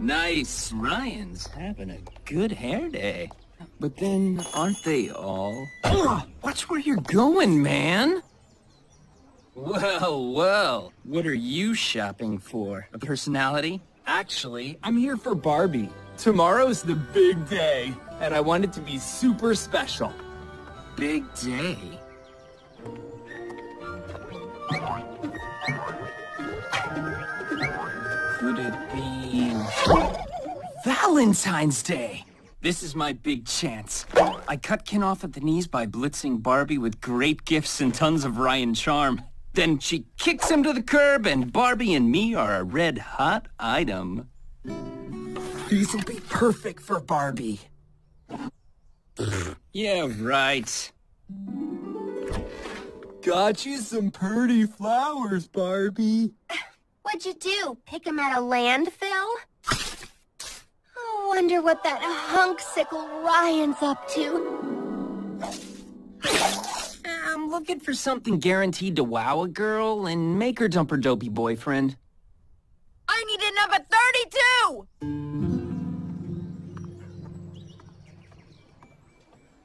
Nice. Ryan's having a good hair day. But then, aren't they all? Watch where you're going, man! Well, well, what are you shopping for? A personality? Actually, I'm here for Barbie. Tomorrow's the big day, and I want it to be super special. Big day? Could it be... Valentine's Day! This is my big chance. I cut Ken off at the knees by blitzing Barbie with great gifts and tons of Ryan charm. Then she kicks him to the curb, and Barbie and me are a red-hot item. These will be perfect for Barbie. yeah, right. Got you some pretty flowers, Barbie. What'd you do? Pick 'em at a landfill? I wonder what that hunksicle Ryan's up to. I'm looking for something guaranteed to wow a girl and make her dump her dopey boyfriend. I need a number 32!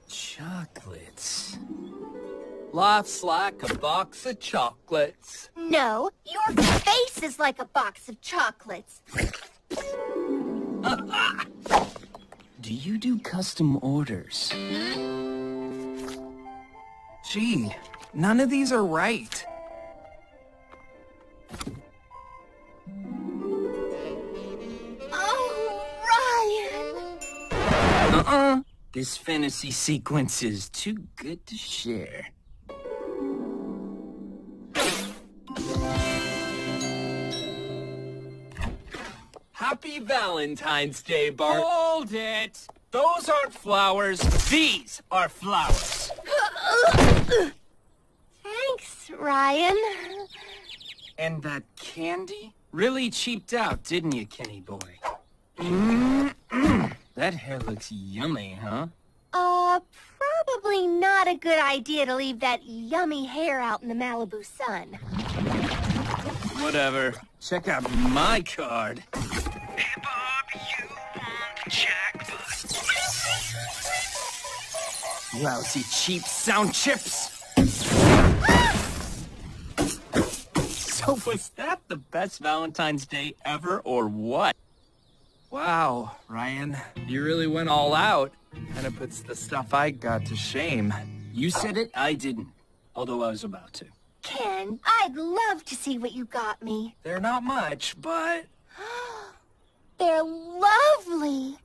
Chocolates. Life's like a box of chocolates. No, your face is like a box of chocolates. Do you do custom orders? Hmm? Gee, none of these are right. Oh, Ryan! Uh-uh. This fantasy sequence is too good to share. Happy Valentine's Day, Bart. Hold it! Those aren't flowers. These are flowers. Thanks, Ryan. And that candy? Really cheaped out, didn't you, Kenny boy? That hair looks yummy, huh? Uh, probably not a good idea to leave that yummy hair out in the Malibu sun. Whatever. Check out my card. Lousy cheap sound chips. So was that the best Valentine's Day ever, or what? Wow, Ryan, you really went all out. And it puts the stuff I got to shame. You said it, I didn't. Although I was about to. Ken, I'd love to see what you got me. They're not much, but... They're lovely.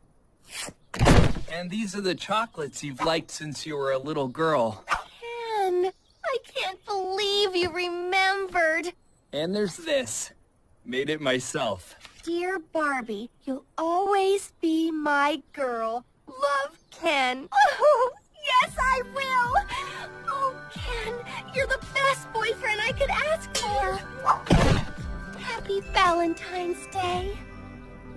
And these are the chocolates you've liked since you were a little girl. Ken, I can't believe you remembered. And there's this. Made it myself. Dear Barbie, you'll always be my girl. Love, Ken. Oh, yes, I will. Oh, Ken, you're the best boyfriend I could ask for. Happy Valentine's Day.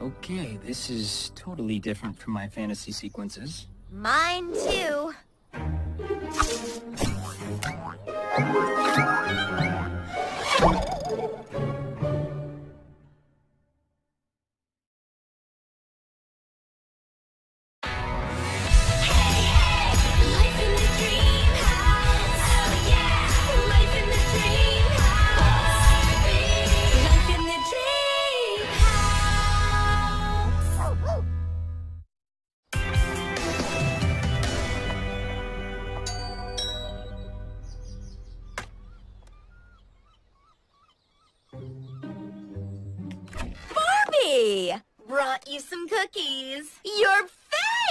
Okay, this is totally different from my fantasy sequences. Mine too. Cookies. Your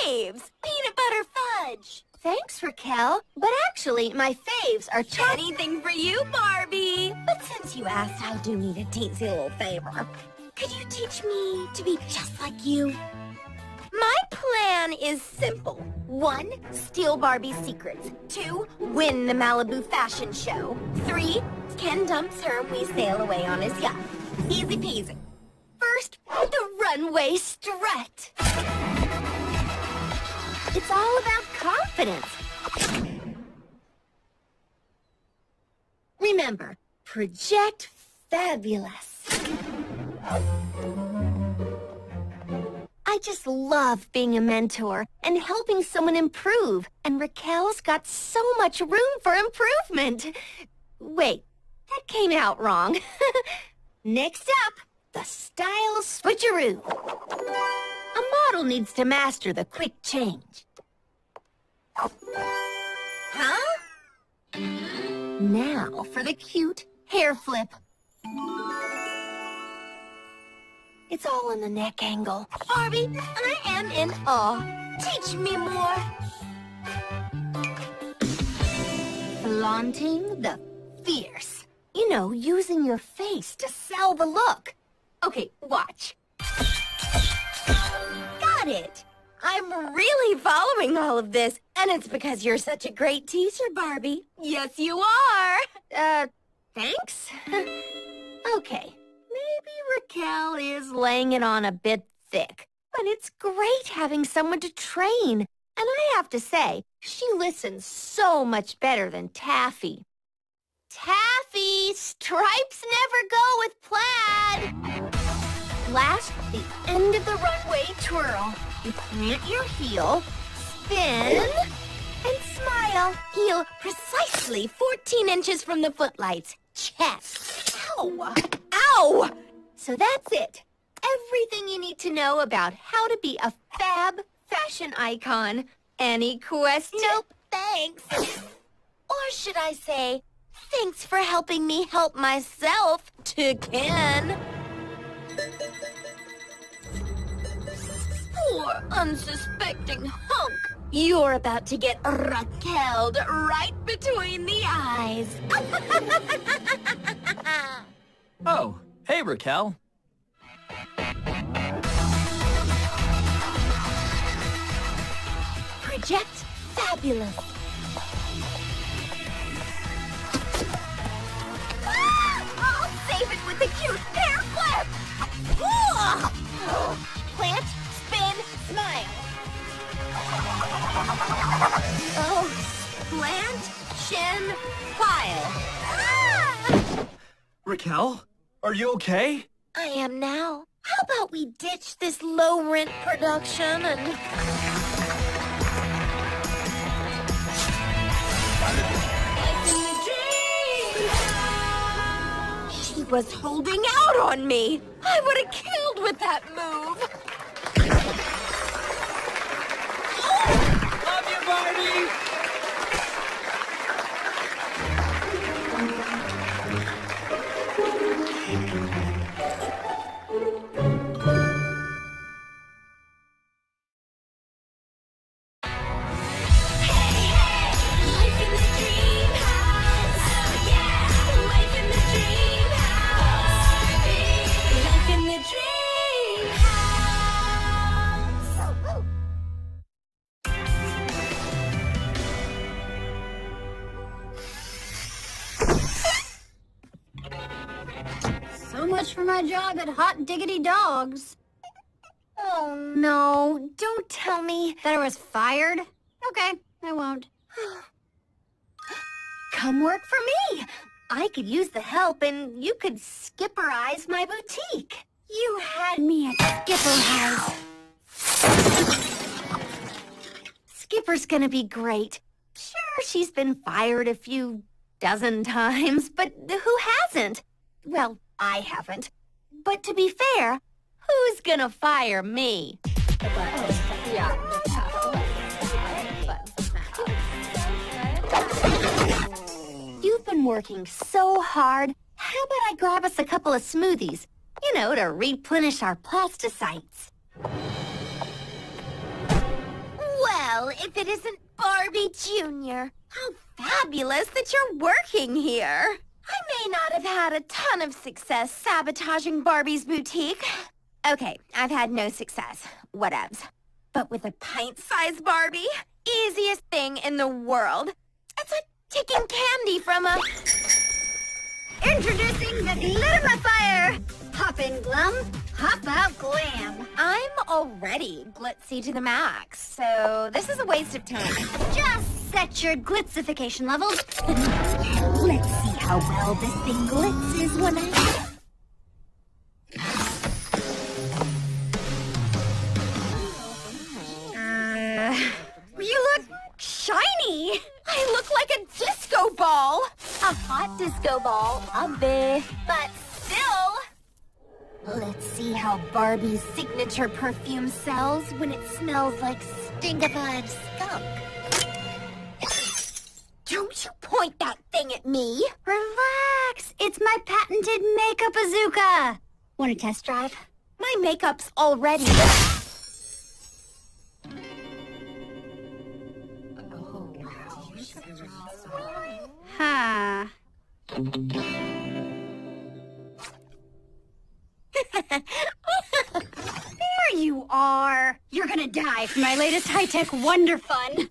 faves! Peanut butter fudge. Thanks, Raquelle. But actually, my faves are chocolate. Anything for you, Barbie. But since you asked, I do need a teensy little favor. Could you teach me to be just like you? My plan is simple. One, steal Barbie's secrets. Two, win the Malibu fashion show. Three, Ken dumps her and we sail away on his yacht. Easy peasy. First, the runway strut. It's all about confidence. Remember, project fabulous. I just love being a mentor and helping someone improve, and Raquelle's got so much room for improvement. Wait, that came out wrong. Next up, the style switcheroo. A model needs to master the quick change. Huh? Now for the cute hair flip. It's all in the neck angle. Barbie, I am in awe. Teach me more. Flaunting the fierce. You know, using your face to sell the look. Okay, watch. Got it. I'm really following all of this, and it's because you're such a great teacher, Barbie. Yes, you are. Uh, thanks? okay, maybe Raquelle is laying it on a bit thick, but it's great having someone to train. And I have to say, she listens so much better than Taffy. Taffy, stripes never go with plaid. Last, the end of the runway twirl. You plant your heel, spin, and smile. Heel precisely 14 inches from the footlights. Check. Ow! Ow! So that's it. Everything you need to know about how to be a fab fashion icon. Any questions? Nope, thanks. or should I say, thanks for helping me help myself to Ken. Poor unsuspecting hunk. You're about to get Raquelle'd right between the eyes. Oh, hey, Raquelle. Project fabulous. With the cute hair flip. Plant, spin, smile. Oh, plant, chin, file. Ah! Raquelle, are you okay? I am now. How about we ditch this low rent production and was holding out on me. I would have killed with that move. Love you, Barbie! Job at Hot Diggity Dogs. Oh no, don't tell me that I was fired. Okay, I won't. Come work for me. I could use the help and you could skipperize my boutique. You had me at Skipper House. Skipper's gonna be great. Sure, she's been fired a few dozen times, but who hasn't? Well, I haven't. But to be fair, who's gonna fire me? You've been working so hard. How about I grab us a couple of smoothies? You know, to replenish our plastocytes. Well, if it isn't Barbie Jr., how fabulous that you're working here. I may not have had a ton of success sabotaging Barbie's boutique. Okay, I've had no success. Whatevs. but with a pint-sized Barbie. Easiest thing in the world. It's like taking candy from a... Introducing the Glittermifier! Hop in glum, hop out glam. I'm already glitzy to the max, so this is a waste of time. Just set your glitzification levels. Let's see how well this thing glitzes when I... Uh, you look shiny. I look like a disco ball. A hot disco ball, a bit. But still... Let's see how Barbie's signature perfume sells when it smells like stinkified skunk. Don't you point that thing at me! Relax, it's my patented makeup bazooka. Want a test drive? My makeup's already... Huh. there you are. You're gonna die for my latest high-tech Wonder Fun.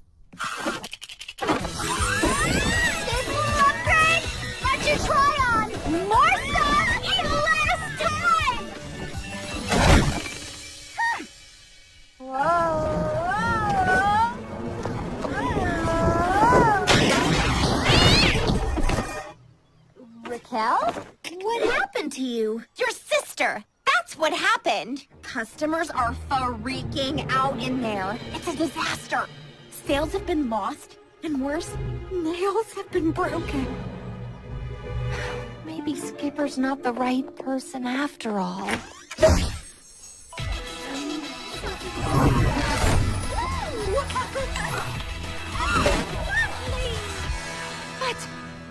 Raquelle? What happened to you? Your sister! That's what happened! Customers are freaking out in there. It's a disaster. Sales have been lost, and worse, nails have been broken. Maybe Skipper's not the right person after all. But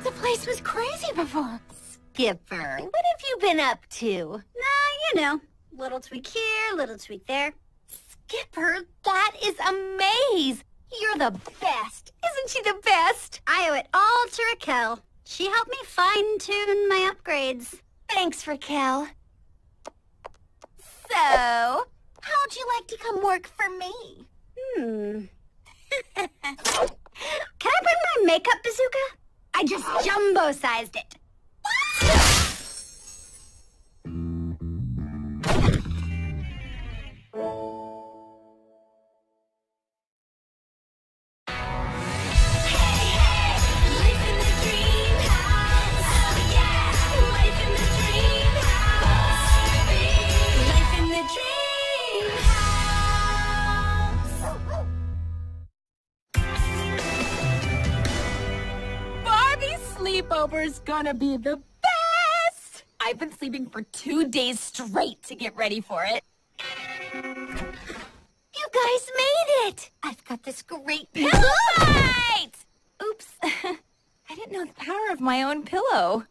the place was crazy before. Skipper, what have you been up to? Nah, you know. Little tweak here, little tweak there. Skipper, that is a maze. You're the best. Isn't she the best? I owe it all to Raquelle. She helped me fine-tune my upgrades. Thanks, Raquelle. So, how'd you like to come work for me? Hmm. Can I bring my makeup bazooka? I just jumbo-sized it. sleepover's gonna be the best! I've been sleeping for two days straight to get ready for it. You guys made it. I've got this great pillow fight. Oops. I didn't know the power of my own pillow.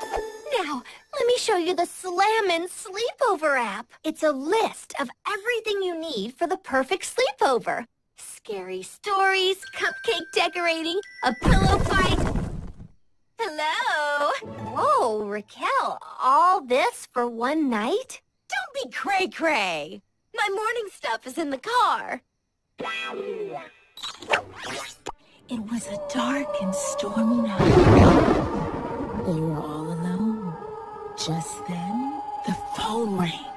Now, let me show you the Slammin' Sleepover app. It's a list of everything you need for the perfect sleepover. Scary stories, cupcake decorating, a pillow fight. Hello? Whoa, Raquelle, all this for one night? Don't be cray-cray. My morning stuff is in the car. It was a dark and stormy night. They were all alone. Just then, the phone rang.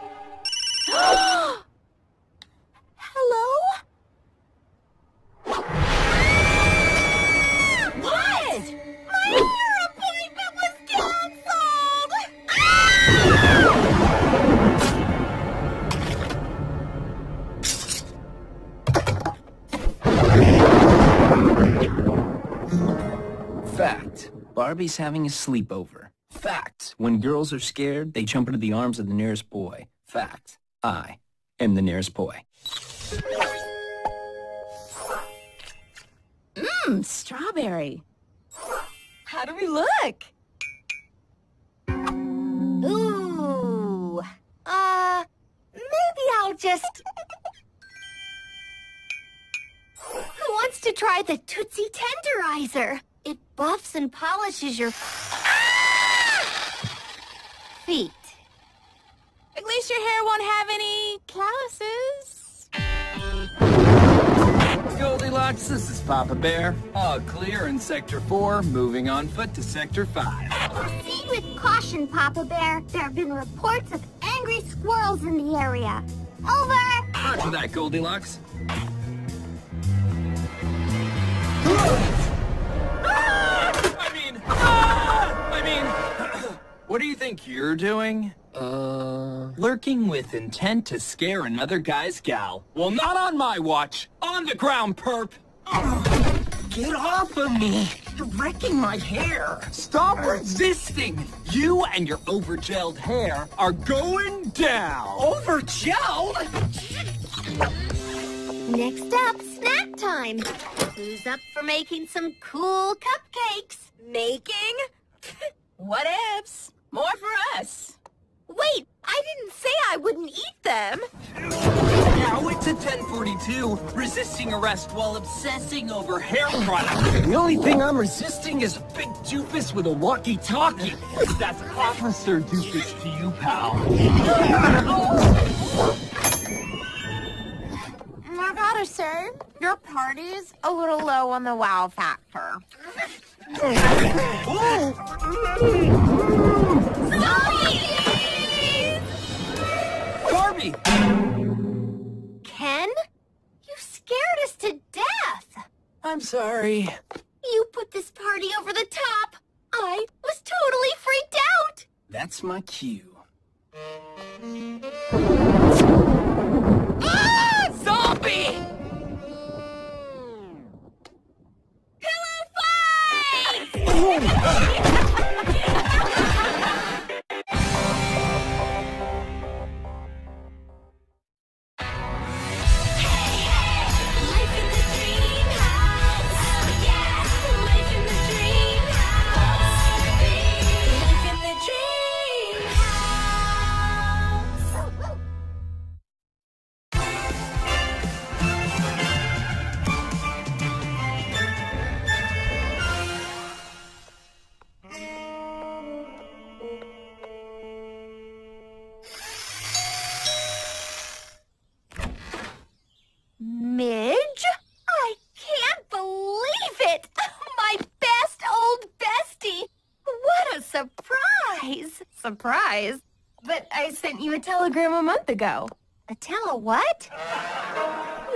Barbie's having a sleepover. Fact. When girls are scared, they jump into the arms of the nearest boy. Fact. I am the nearest boy. Mmm, strawberry. How do we look? Ooh. Uh, maybe I'll just... Who wants to try the Tootsie Tenderizer? It buffs and polishes your... Feet. At least your hair won't have any calluses. Goldilocks, this is Papa Bear. All clear in Sector 4, moving on foot to Sector 5. Proceed with caution, Papa Bear. There have been reports of angry squirrels in the area. Over! Roger that, Goldilocks. What do you think you're doing? Uh, lurking with intent to scare another guy's gal. Well, not on my watch. On the ground, perp. Get off of me! You're wrecking my hair! Stop resisting! You and your overgelled hair are going down! Overgelled? Next up, snack time. Who's up for making some cool cupcakes? Making? what ifs? More for us. Wait, I didn't say I wouldn't eat them. Now it's a 1042, resisting arrest while obsessing over hair products. The only thing I'm resisting is a big doofus with a walkie-talkie. That's Officer Doofus to you, pal. I gotta say, your party's a little low on the wow factor. Barbie! Ken? You scared us to death. I'm sorry. You put this party over the top. I was totally freaked out. That's my cue. Ah! Zombie! Oh! But I sent you a telegram a month ago. A tell what?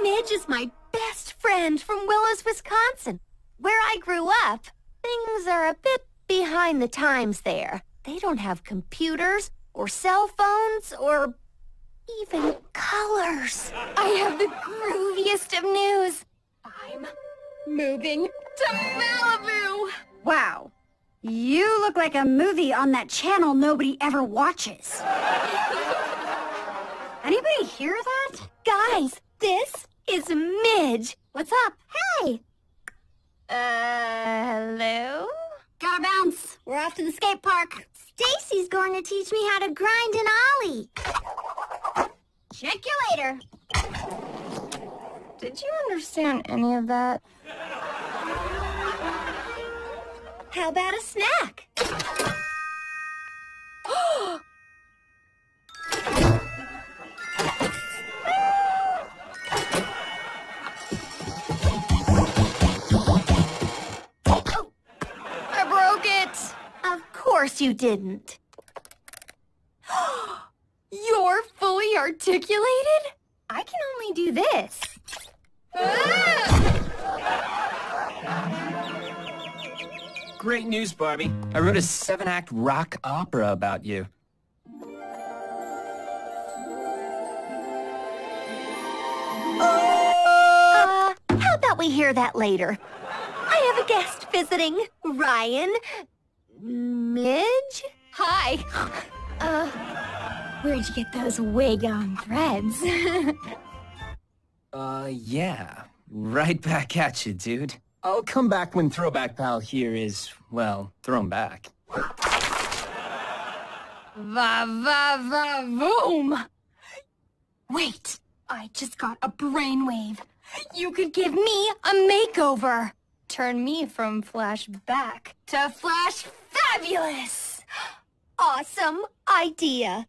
Midge is my best friend from Willows, Wisconsin, where I grew up. Things are a bit behind the times there. They don't have computers or cell phones or even colors. I have the grooviest of news. I'm moving to Malibu. Wow. You look like a movie on that channel nobody ever watches. Anybody hear that? Guys, this is Midge. What's up? Hey! Uh, hello? Gotta bounce. We're off to the skate park. Stacy's going to teach me how to grind an ollie. Check you later. Did you understand any of that? How about a snack? I broke it. Of course you didn't. You're fully articulated? I can only do this. Ah! Great news, Barbie. I wrote a seven-act rock opera about you. Uh, how about we hear that later? I have a guest visiting. Ryan. Midge? Hi. Uh, where'd you get those wig on threads? Uh, yeah. Right back at you, dude. I'll come back when Throwback Pal here is, well, thrown back. Va va va boom! Wait, I just got a brainwave. You could give me a makeover. Turn me from flashback to flash fabulous. Awesome idea.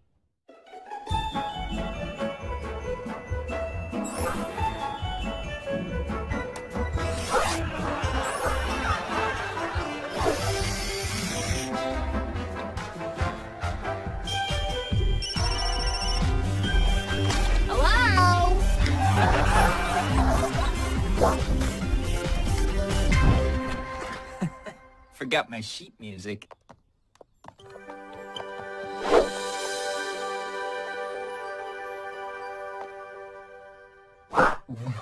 Forgot my sheet music.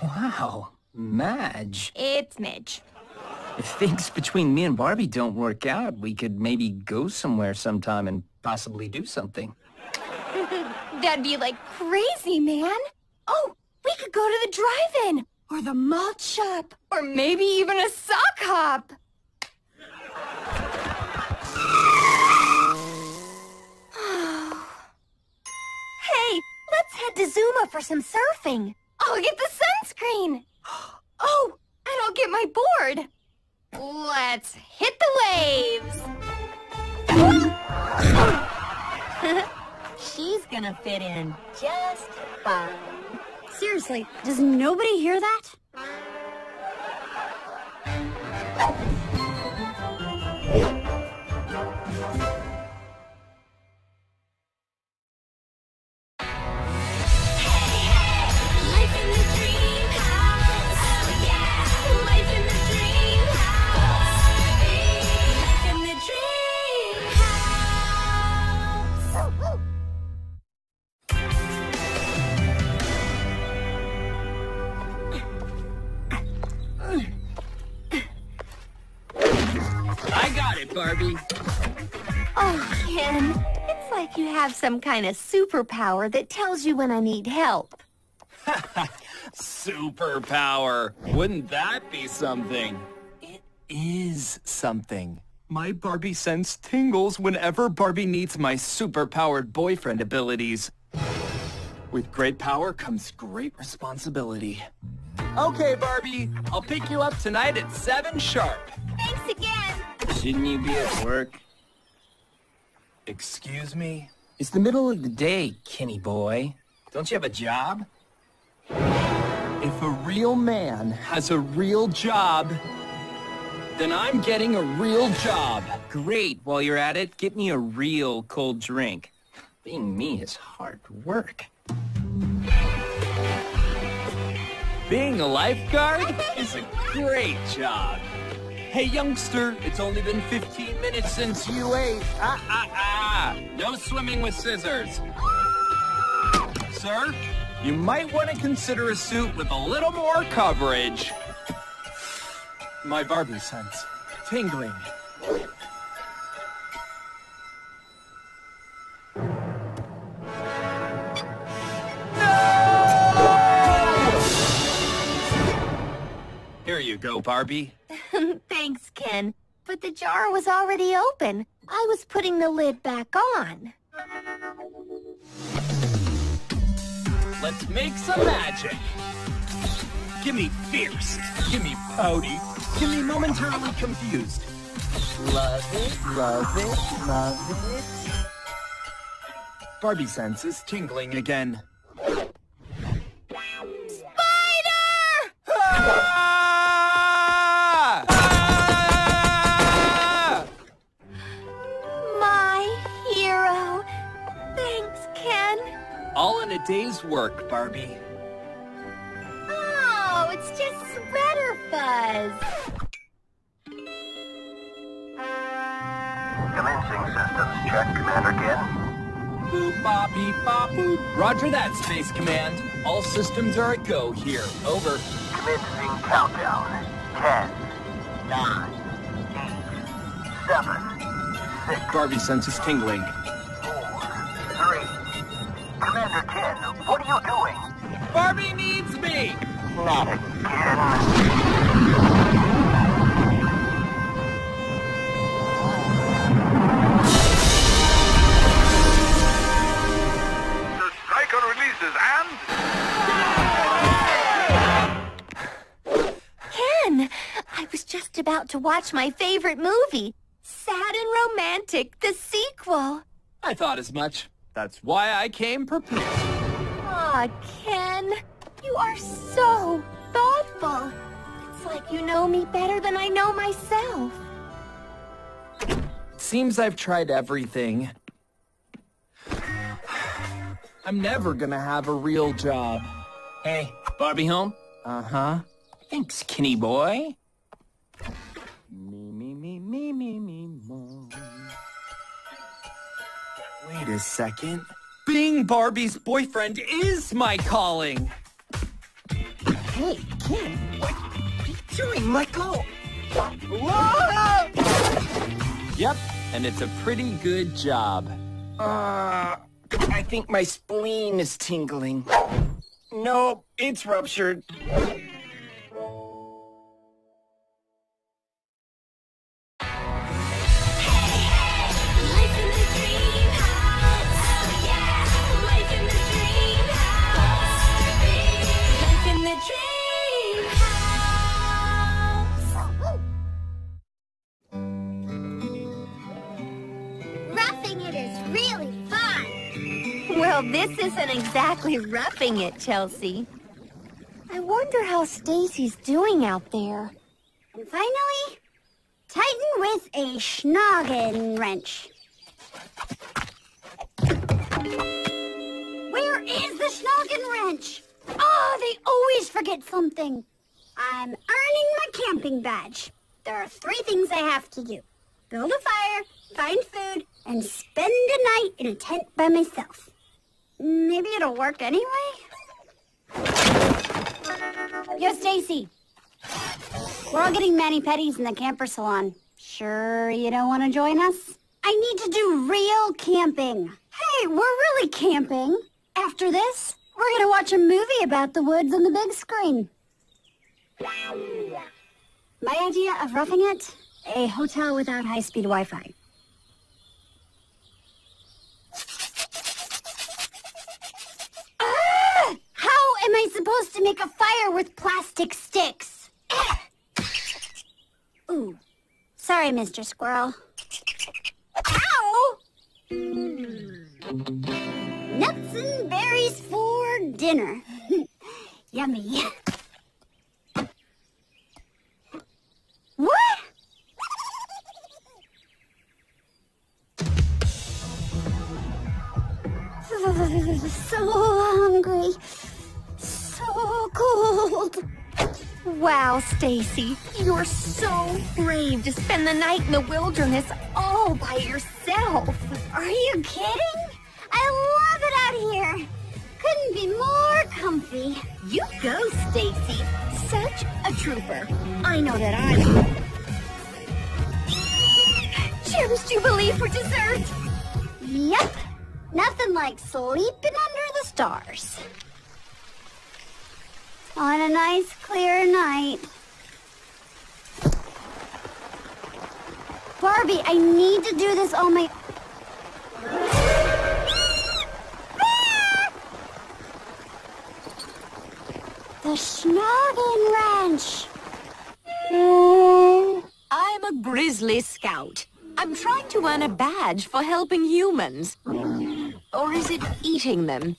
Wow, Madge. It's Midge. If things between me and Barbie don't work out, we could maybe go somewhere sometime and possibly do something. That'd be like crazy, man. Oh, we could go to the drive-in, or the malt shop, or maybe even a sock hop. Hey, let's head to Zuma for some surfing. I'll get the sunscreen. Oh, and I'll get my board. Let's hit the waves. She's gonna fit in just fine. Seriously, does nobody hear that? Life Barbie. Oh, Ken, it's like you have some kind of superpower that tells you when I need help. Superpower. Wouldn't that be something? It is something. My Barbie sense tingles whenever Barbie needs my super-powered boyfriend abilities. With great power comes great responsibility. Okay, Barbie. I'll pick you up tonight at 7 sharp. Thanks again. Shouldn't you be at work? Excuse me? It's the middle of the day, Kenny boy. Don't you have a job? If a real man has a real job, then I'm getting a real job. Great. While you're at it, get me a real cold drink. Being me is hard work. Being a lifeguard is a great job. Hey, youngster, it's only been 15 minutes since you ate. Ah, ah, ah. No swimming with scissors. Sir, you might want to consider a suit with a little more coverage. My Barbie sense. Tingling. Here you go, Barbie. Thanks, Ken. But the jar was already open. I was putting the lid back on. Let's make some magic. Give me fierce. Give me pouty. Give me momentarily confused. Love it, love it, love it. Barbie sense is tingling again. Ah! All a day's work, Barbie. Oh, it's just sweater fuzz. Commencing systems check, Commander Ken. Boop, bop, bop, boop. Roger that, Space Command. All systems are a go here. Over. Commencing countdown. Ten, nine, eight, seven, six, Barbie sense is tingling. four, three. Commander Ken, what are you doing? Barbie needs me! Not again. The striker releases and... Ken, I was just about to watch my favorite movie, Sad and Romantic, the sequel. I thought as much. That's why I came prepared. Aw, Ken, you are so thoughtful. It's like you know me better than I know myself. Seems I've tried everything. I'm never gonna have a real job. Hey, Barbie home? Uh-huh. Thanks, Kenny boy. Wait a second. Being Barbie's boyfriend is my calling. Hey, Ken, what are you doing? Let go. Yep, and it's a pretty good job. Uh, I think my spleen is tingling. Nope, it's ruptured. Exactly roughing it, Chelsea. I wonder how Stacy's doing out there. And finally, tighten with a schnoggin wrench. Where is the schnoggin wrench? Oh, they always forget something. I'm earning my camping badge. There are three things I have to do. Build a fire, find food, and spend a night in a tent by myself. Maybe it'll work anyway? Yo, Stacy. We're all getting mani-pedis in the camper salon. Sure you don't want to join us? I need to do real camping. Hey, we're really camping. After this, we're gonna watch a movie about the woods on the big screen. My idea of roughing it? A hotel without high-speed Wi-Fi. Ah! How am I supposed to make a fire with plastic sticks? Ooh. Sorry, Mr. Squirrel. Ow! Nuts and berries for dinner. Yummy. What? So hungry. Cold. Wow, Stacy, you're so brave to spend the night in the wilderness all by yourself. Are you kidding? I love it out here. Couldn't be more comfy. You go, Stacy. Such a trooper. I know that I will. Gems Jubilee for dessert. Yep. Nothing like sleeping under the stars. On a nice clear night. Barbie, I need to do this on my... The Schnoggin Wrench. I'm a grizzly scout. I'm trying to earn a badge for helping humans. Or is it eating them?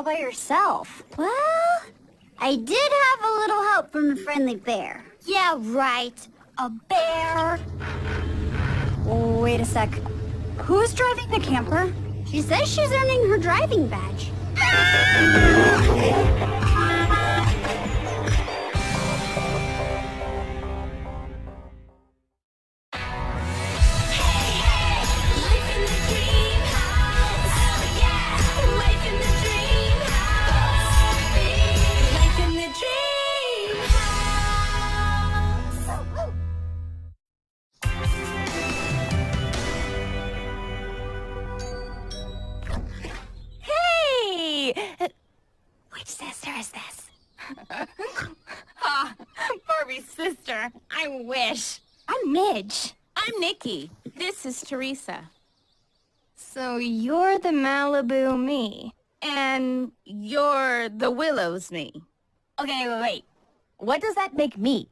All by yourself? Well, I did have a little help from a friendly bear. Yeah, right. A bear. Wait a sec. Who's driving the camper? She says she's earning her driving badge. This is Teresa. So you're the Malibu me. And you're the Willows me. Okay, wait, wait. What does that make me?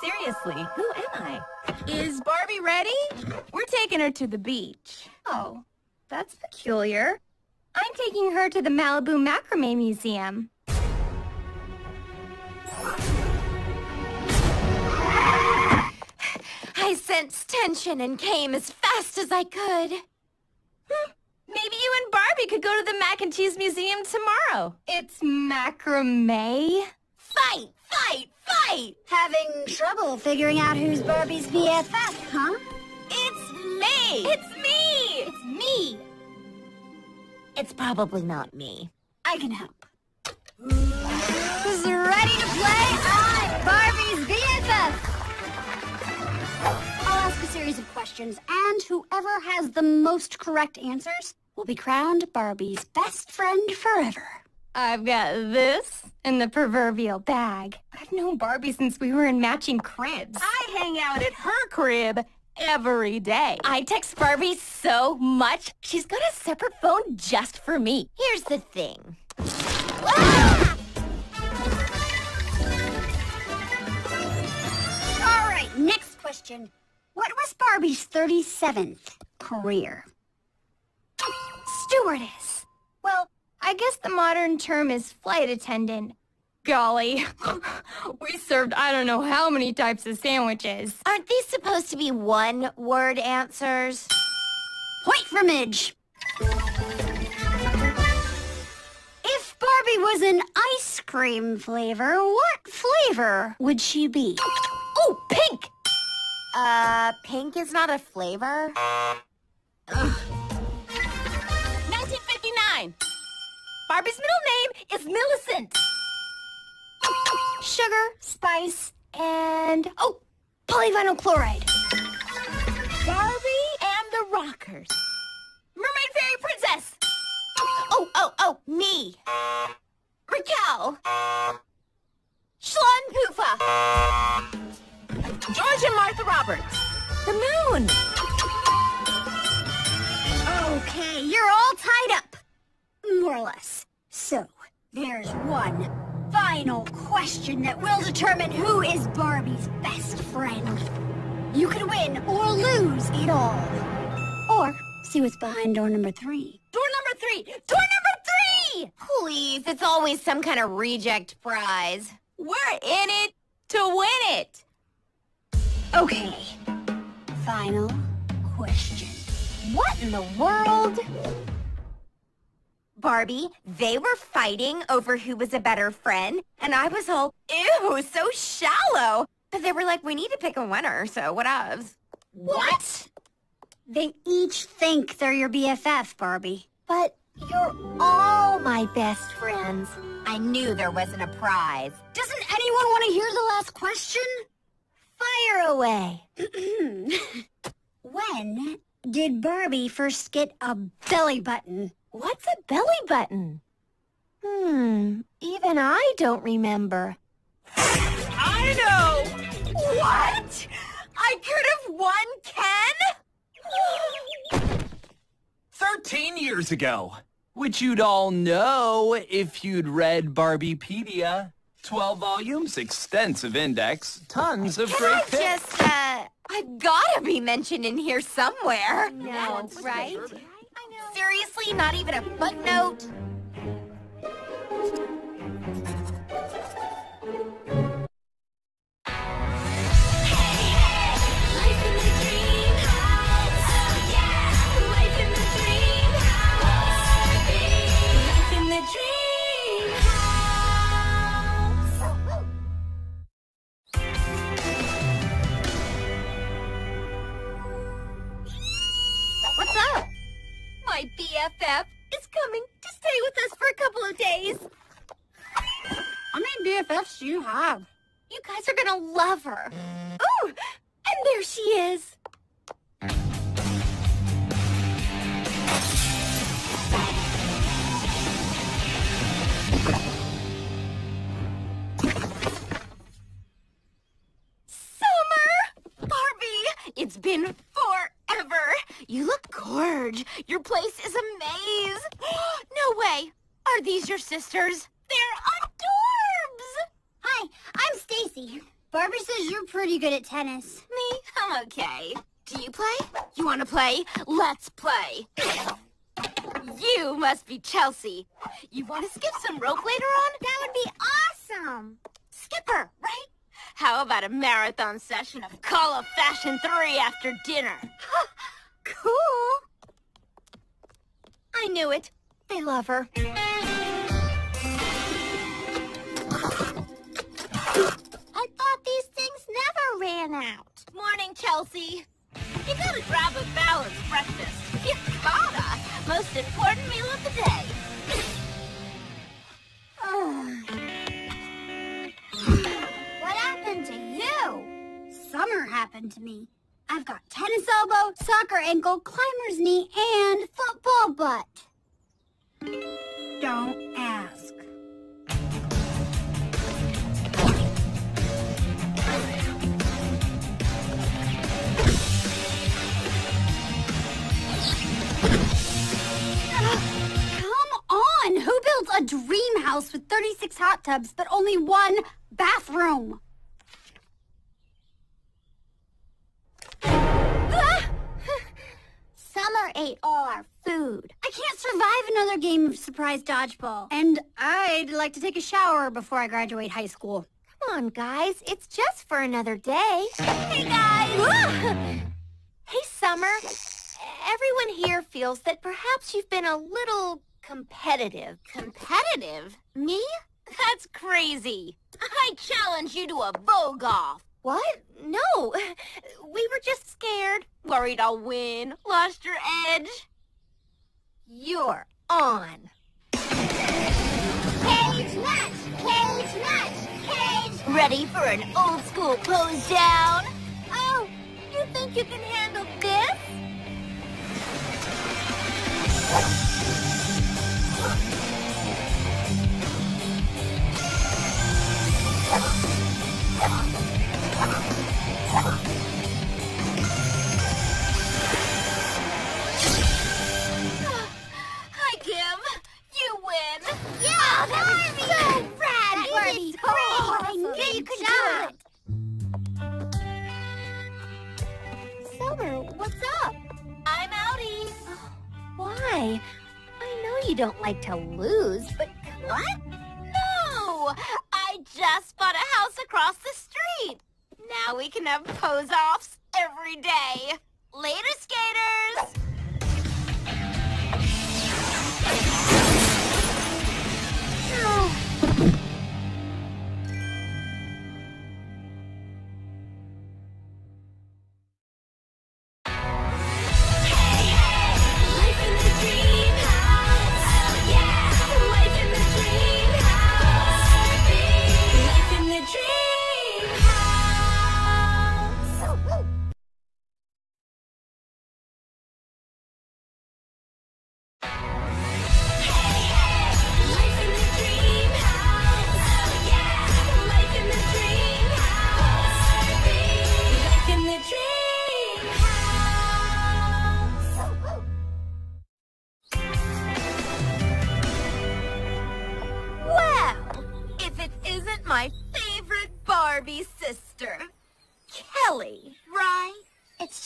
Seriously, who am I? Is Barbie ready? We're taking her to the beach. Oh, that's peculiar. I'm taking her to the Malibu Macrame Museum. I sensed tension and came as fast as I could. Maybe you and Barbie could go to the Mac and Cheese Museum tomorrow. It's macrame? Fight! Fight! Fight! Having trouble figuring out who's Barbie's BFF, huh? It's me! It's me! It's me! It's probably not me. I can help. Who's ready to play? I'll ask a series of questions, and whoever has the most correct answers will be crowned Barbie's best friend forever. I've got this in the proverbial bag. I've known Barbie since we were in matching cribs. I hang out at her crib every day. I text Barbie so much, she's got a separate phone just for me. Here's the thing. Ah! question. What was Barbie's 37th career? Stewardess. Well, I guess the modern term is flight attendant. Golly, we served I don't know how many types of sandwiches. Aren't these supposed to be one-word answers? For Midge. If Barbie was an ice cream flavor, what flavor would she be? Oh, pink! Uh, pink is not a flavor? 1959. Barbie's middle name is Millicent. Sugar, spice, and oh, polyvinyl chloride. Barbie and the Rockers. Mermaid Fairy Princess. Oh, oh, oh, me. Raquelle. Schlon Poofa. George and Martha Roberts. The moon. Okay, you're all tied up. More or less. So, there's one final question that will determine who is Barbie's best friend. You can win or lose it all. Or see what's behind door number three. Door number three. Door number three. Please, it's always some kind of reject prize. We're in it to win it. Okay. Final question. What in the world? Barbie, they were fighting over who was a better friend, and I was all, ew, so shallow. But they were like, we need to pick a winner, so what else? What? They each think they're your BFF, Barbie. But you're all my best friends. I knew there wasn't a prize. Doesn't anyone want to hear the last question? Fire away. When did Barbie first get a belly button? What's a belly button? Hmm, even I don't remember. I know. What? I could have won Ken? 13 years ago. Which you'd all know if you'd read Barbiepedia. 12 volumes, extensive index, tons of Can great I pics. just, uh, I've gotta be mentioned in here somewhere. No, right? Seriously, not even a footnote? BFF is coming to stay with us for a couple of days. How many BFFs do you have? You guys are gonna love her. Ooh, and there she is. You look gorge. Your place is a maze. no way. Are these your sisters? They're adorbs! Hi, I'm Stacie. Barbara says you're pretty good at tennis. Me? I'm okay. Do you play? You want to play? Let's play. you must be Chelsea. You want to skip some rope later on? That would be awesome. Skipper, right? How about a marathon session of Call of Fashion 3 after dinner? Cool. I knew it. They love her. I thought these things never ran out. Morning, Chelsea. Soccer ankle, climber's knee, and football butt. Don't ask. Come on! Who builds a dream house with 36 hot tubs but only one bathroom? Summer ate all our food. I can't survive another game of surprise dodgeball. And I'd like to take a shower before I graduate high school. Come on, guys. It's just for another day. Hey, guys! hey, Summer. Everyone here feels that perhaps you've been a little competitive. Competitive? Me? That's crazy. I challenge you to a bow golf. What? No. We were just scared. Worried I'll win. Lost your edge. You're on. Cage match! Cage match! Cage! Ready for an old school pose down? Oh, you think you can handle this? Yeah, that was so rad, Barbie! Great! I knew you could do it! Summer, what's up? I'm outie. Why? I know you don't like to lose, but what? No! I just bought a house across the street. Now we can have pose-offs every day. Later, skaters!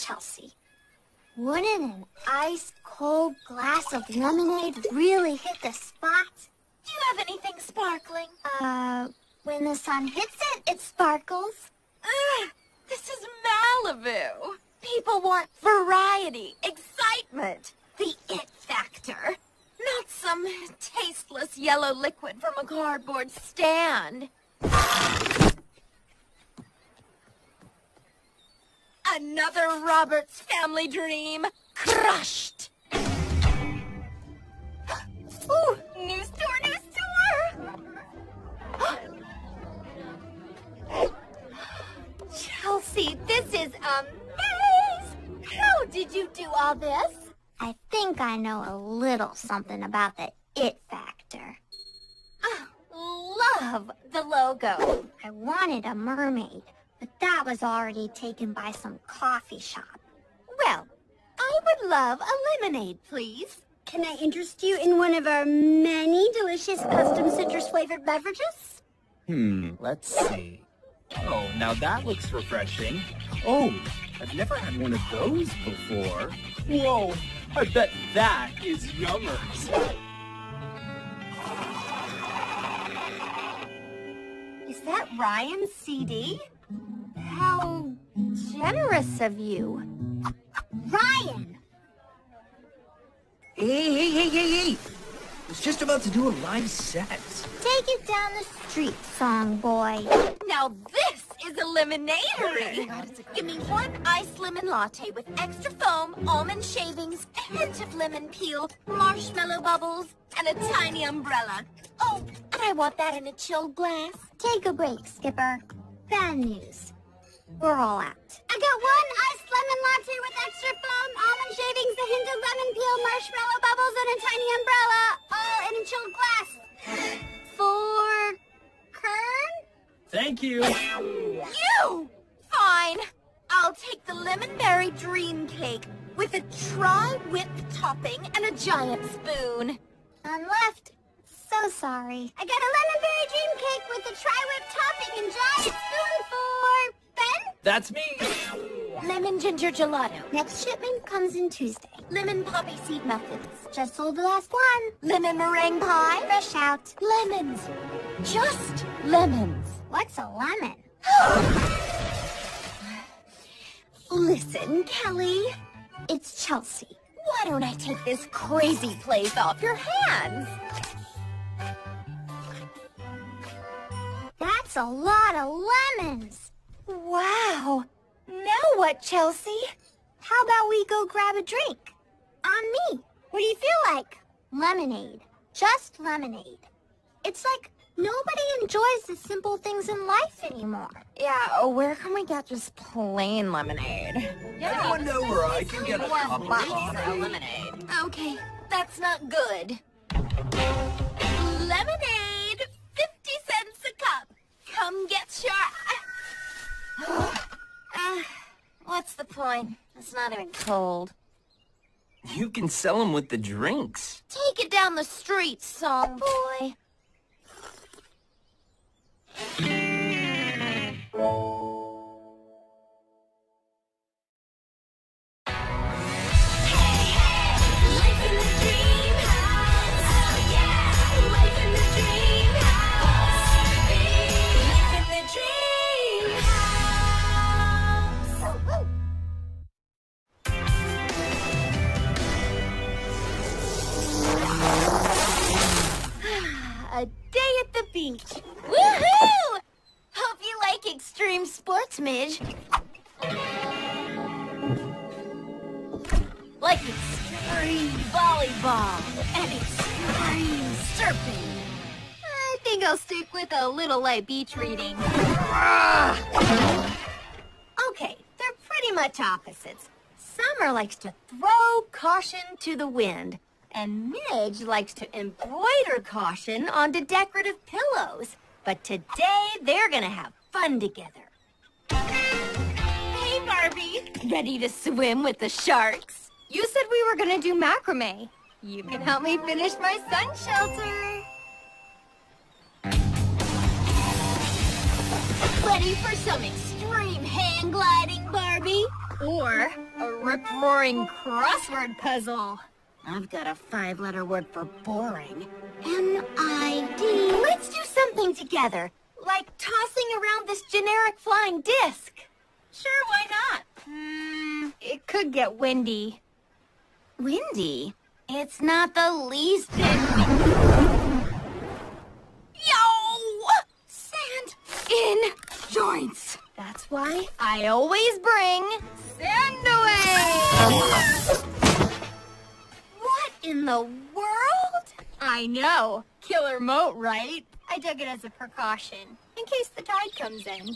Chelsea. Wouldn't an ice cold glass of lemonade really hit the spot? Do you have anything sparkling? Uh, when the sun hits it, it sparkles. Ugh, this is Malibu. People want variety, excitement, the it factor. Not some tasteless yellow liquid from a cardboard stand. Another Roberts family dream crushed. Ooh, new store, new store. Chelsea, this is amazing! How did you do all this? I think I know a little something about the it factor. Ah, love the logo. I wanted a mermaid, but that was already taken by some coffee shop. Well, I would love a lemonade, please. Can I interest you in one of our many delicious custom citrus flavored beverages? Hmm, let's see. Oh, now that looks refreshing. Oh, I've never had one of those before. Whoa, I bet that is yummers. Is that Ryan's CD? How generous of you. Ryan! Hey, hey, hey, hey, hey! I was just about to do a live set. Take it down the street, song boy. Now this is oh a lemonadery. Give me one iced lemon latte with extra foam, almond shavings, a hint of lemon peel, marshmallow bubbles, and a tiny umbrella. Oh, and I want that in a chilled glass. Take a break, Skipper. Bad news. We're all out. I got one iced lemon latte with extra foam, almond shavings, a hint of lemon peel, marshmallow bubbles, and a tiny umbrella, all in a chilled glass. For Kern? Thank you. You! Fine. I'll take the lemon berry dream cake with a tri-whip topping and a giant spoon. None left. So sorry. I got a lemon berry dream cake with a tri-whip topping and giant spoon for Ben? That's me. Lemon ginger gelato. Next shipment comes in Tuesday. Lemon poppy seed muffins. Just sold the last one. Lemon meringue pie. Fresh out. Lemons. Just lemons. What's a lemon? Listen, Kelly. It's Chelsea. Why don't I take this crazy place off your hands? That's a lot of lemons. Wow. Now what, Chelsea? How about we go grab a drink? On me. What do you feel like? Lemonade. Just lemonade. It's like nobody enjoys the simple things in life anymore. Yeah, where can we get just plain lemonade? Anyone know where I can get a cup of coffee? lemonade. Okay, that's not good. Lemonade, 50 cents a cup. Come get your... uh, what's the point? It's not even cold. You can sell them with the drinks. Take it down the street, song boy. Beach reading. Okay, they're pretty much opposites. Summer likes to throw caution to the wind, and Midge likes to embroider caution onto decorative pillows. But today, they're gonna have fun together. Hey, Barbie! Ready to swim with the sharks? You said we were gonna do macrame. You can help me finish my sun shelter. Ready for some extreme hang gliding, Barbie? Or a rip-roaring crossword puzzle? I've got a five-letter word for boring. N-I-D. Let's do something together, like tossing around this generic flying disc. Sure, why not? Hmm, it could get windy. Windy? It's not the least bit... Yo! Sand in joints. That's why I always bring sand away. What in the world? I know. Killer moat, right? I dug it as a precaution, in case the tide comes in.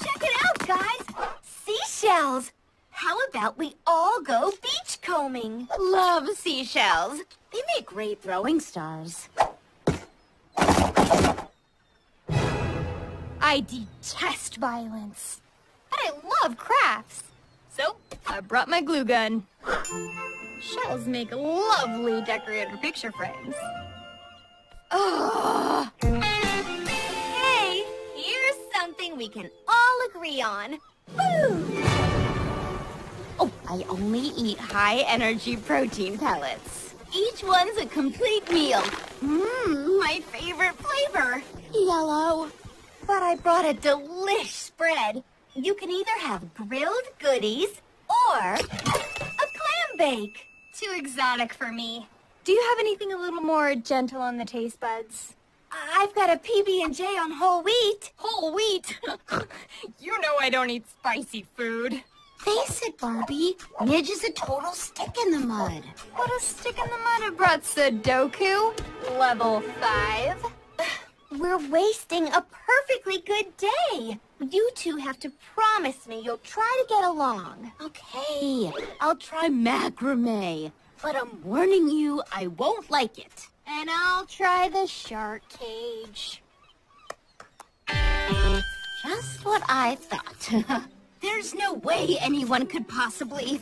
Check it out, guys! Seashells! How about we all go beachcombing? Love seashells. They make great throwing stars. I detest violence. But I love crafts. So, I brought my glue gun. Shells make lovely decorated picture frames. Ugh. Hey, here's something we can all agree on. Food! Oh, I only eat high energy protein pellets. Each one's a complete meal. Mmm, my favorite flavor. Yellow. But I brought a delish spread. You can either have grilled goodies or a clam bake. Too exotic for me. Do you have anything a little more gentle on the taste buds? I've got a PB&J on whole wheat. Whole wheat? you know I don't eat spicy food. Face it, Barbie. Midge is a total stick in the mud. What a stick in the mud brought Sudoku. Level 5. We're wasting a perfectly good day. You two have to promise me you'll try to get along. Okay, I'll try macrame. But I'm warning you, I won't like it. And I'll try the shark cage. Just what I thought. There's no way anyone could possibly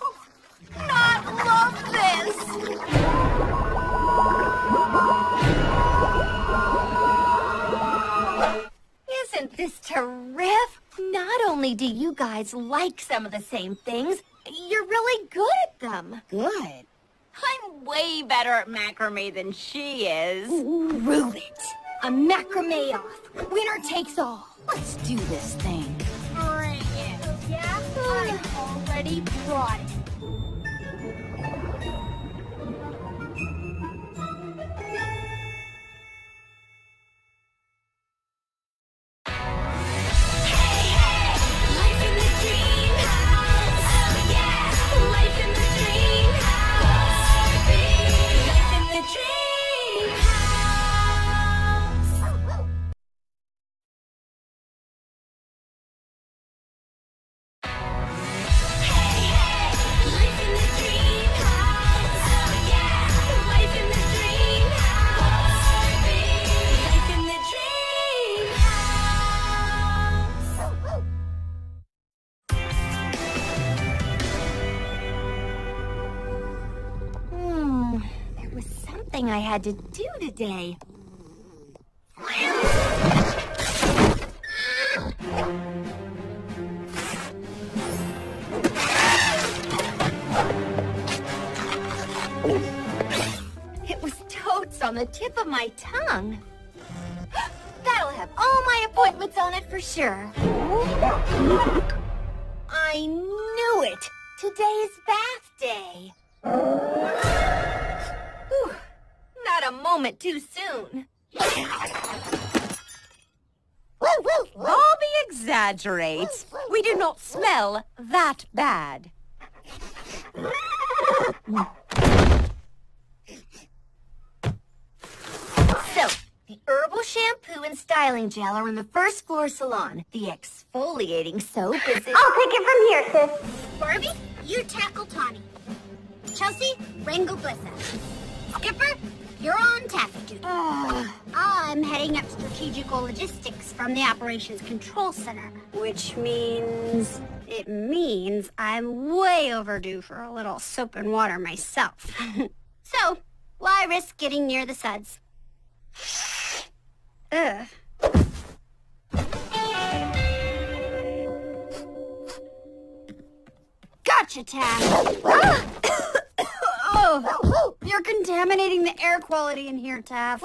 oh, Not love this. Isn't this terrific? Not only do you guys like some of the same things, you're really good at them. good. I'm way better at macrame than she is. Prove it. A macrame off. Winner takes all. Let's do this thing. I've already brought it. Something I had to do today. It was totes on the tip of my tongue. That'll have all my appointments on it for sure. I knew it. Today's bath day. Whew, Not a moment too soon. Barbie exaggerates. We do not smell that bad. So, the herbal shampoo and styling gel are in the first floor salon. The exfoliating soap is in... I'll take it from here, sis. Barbie, you tackle Tawny. Chelsea, wrangle Blissa. Skipper, you're on taffy duty. Ah. I'm heading up strategical logistics from the Operations Control Center. Which means... It means I'm way overdue for a little soap and water myself. so, why risk getting near the suds? Ugh. Gotcha, Taff. Ah! You're contaminating the air quality in here, Taff.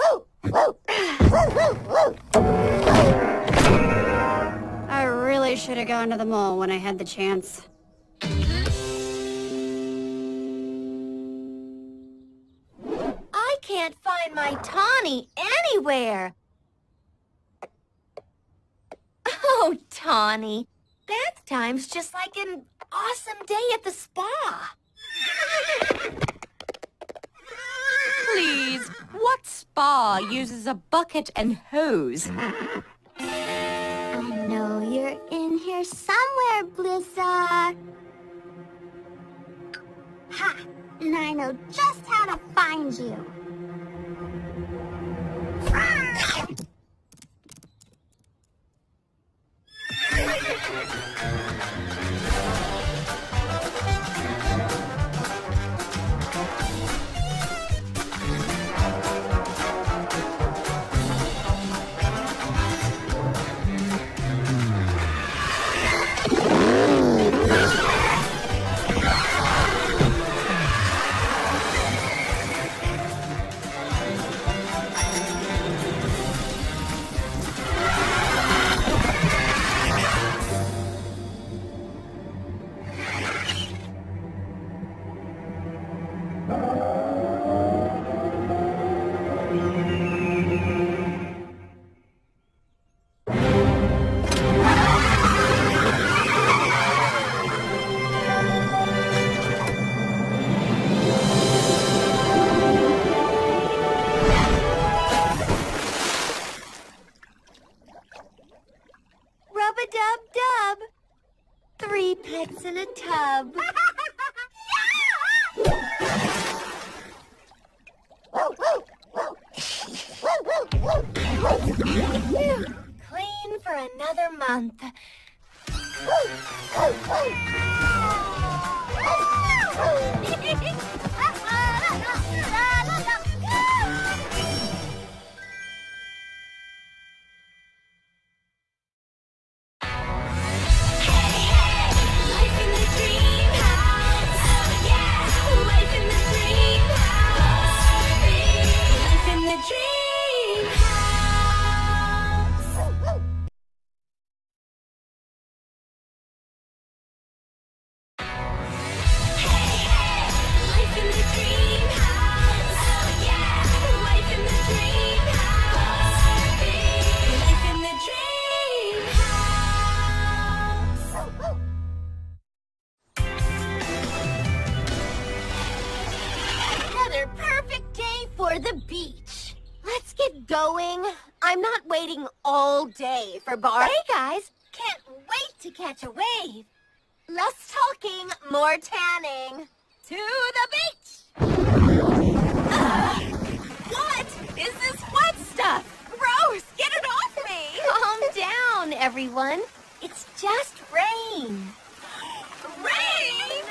I really should have gone to the mall when I had the chance. I can't find my Tawny anywhere. Oh, Tawny. Bath time's just like an awesome day at the spa. Please, what spa uses a bucket and hose? I know you're in here somewhere, Blissa. Ha! And I know just how to find you. Rub-a-dub-dub. Day for bar. Hey guys, can't wait to catch a wave. Less talking, more tanning. To the beach. What is this wet stuff? Gross! Get it off me! Calm down, everyone. It's just rain. Rain!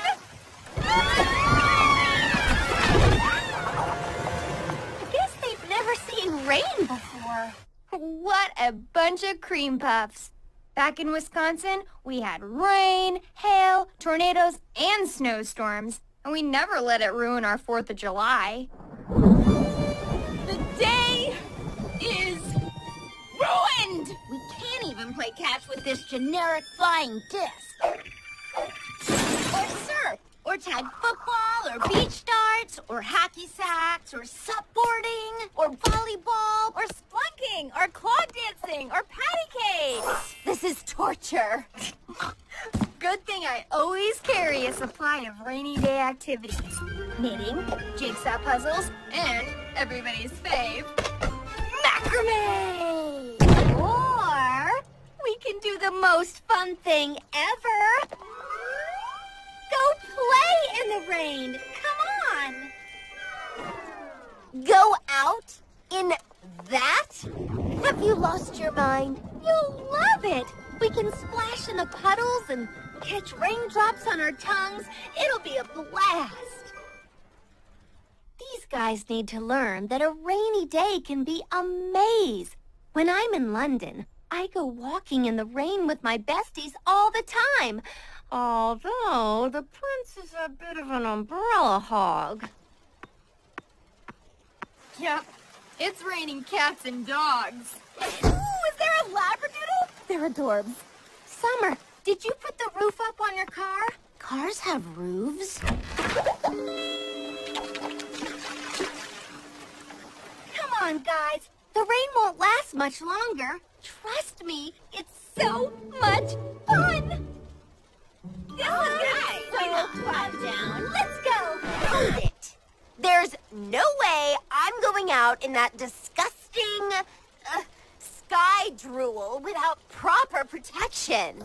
I guess they've never seen rain before. What a bunch of cream puffs. Back in Wisconsin, we had rain, hail, tornadoes, and snowstorms. And we never let it ruin our 4th of July. The day is ruined! We can't even play catch with this generic flying disc. Oh, or surf, or tag football, or beach darts, or hacky sacks, or supboarding, or volleyball, or Spelunking, or clog dancing, or patty cakes! this is torture. Good thing I always carry a supply of rainy day activities. Knitting, jigsaw puzzles, and everybody's fave, macrame! Or we can do the most fun thing ever. Go play in the rain. Come on. Go out in that? Have you lost your mind? You'll love it. We can splash in the puddles and catch raindrops on our tongues. It'll be a blast. These guys need to learn that a rainy day can be a maze. When I'm in London, I go walking in the rain with my besties all the time. Although the prince is a bit of an umbrella hog. Yep, it's raining cats and dogs. Ooh, is there a labradoodle? They're adorbs. Summer, did you put the roof up on your car? Cars have roofs. Come on, guys. The rain won't last much longer. Trust me, it's so much fun. This is great. So calm down. Let's go. Hold it. There's no way I'm going out in that disgusting uh, sky drool without proper protection.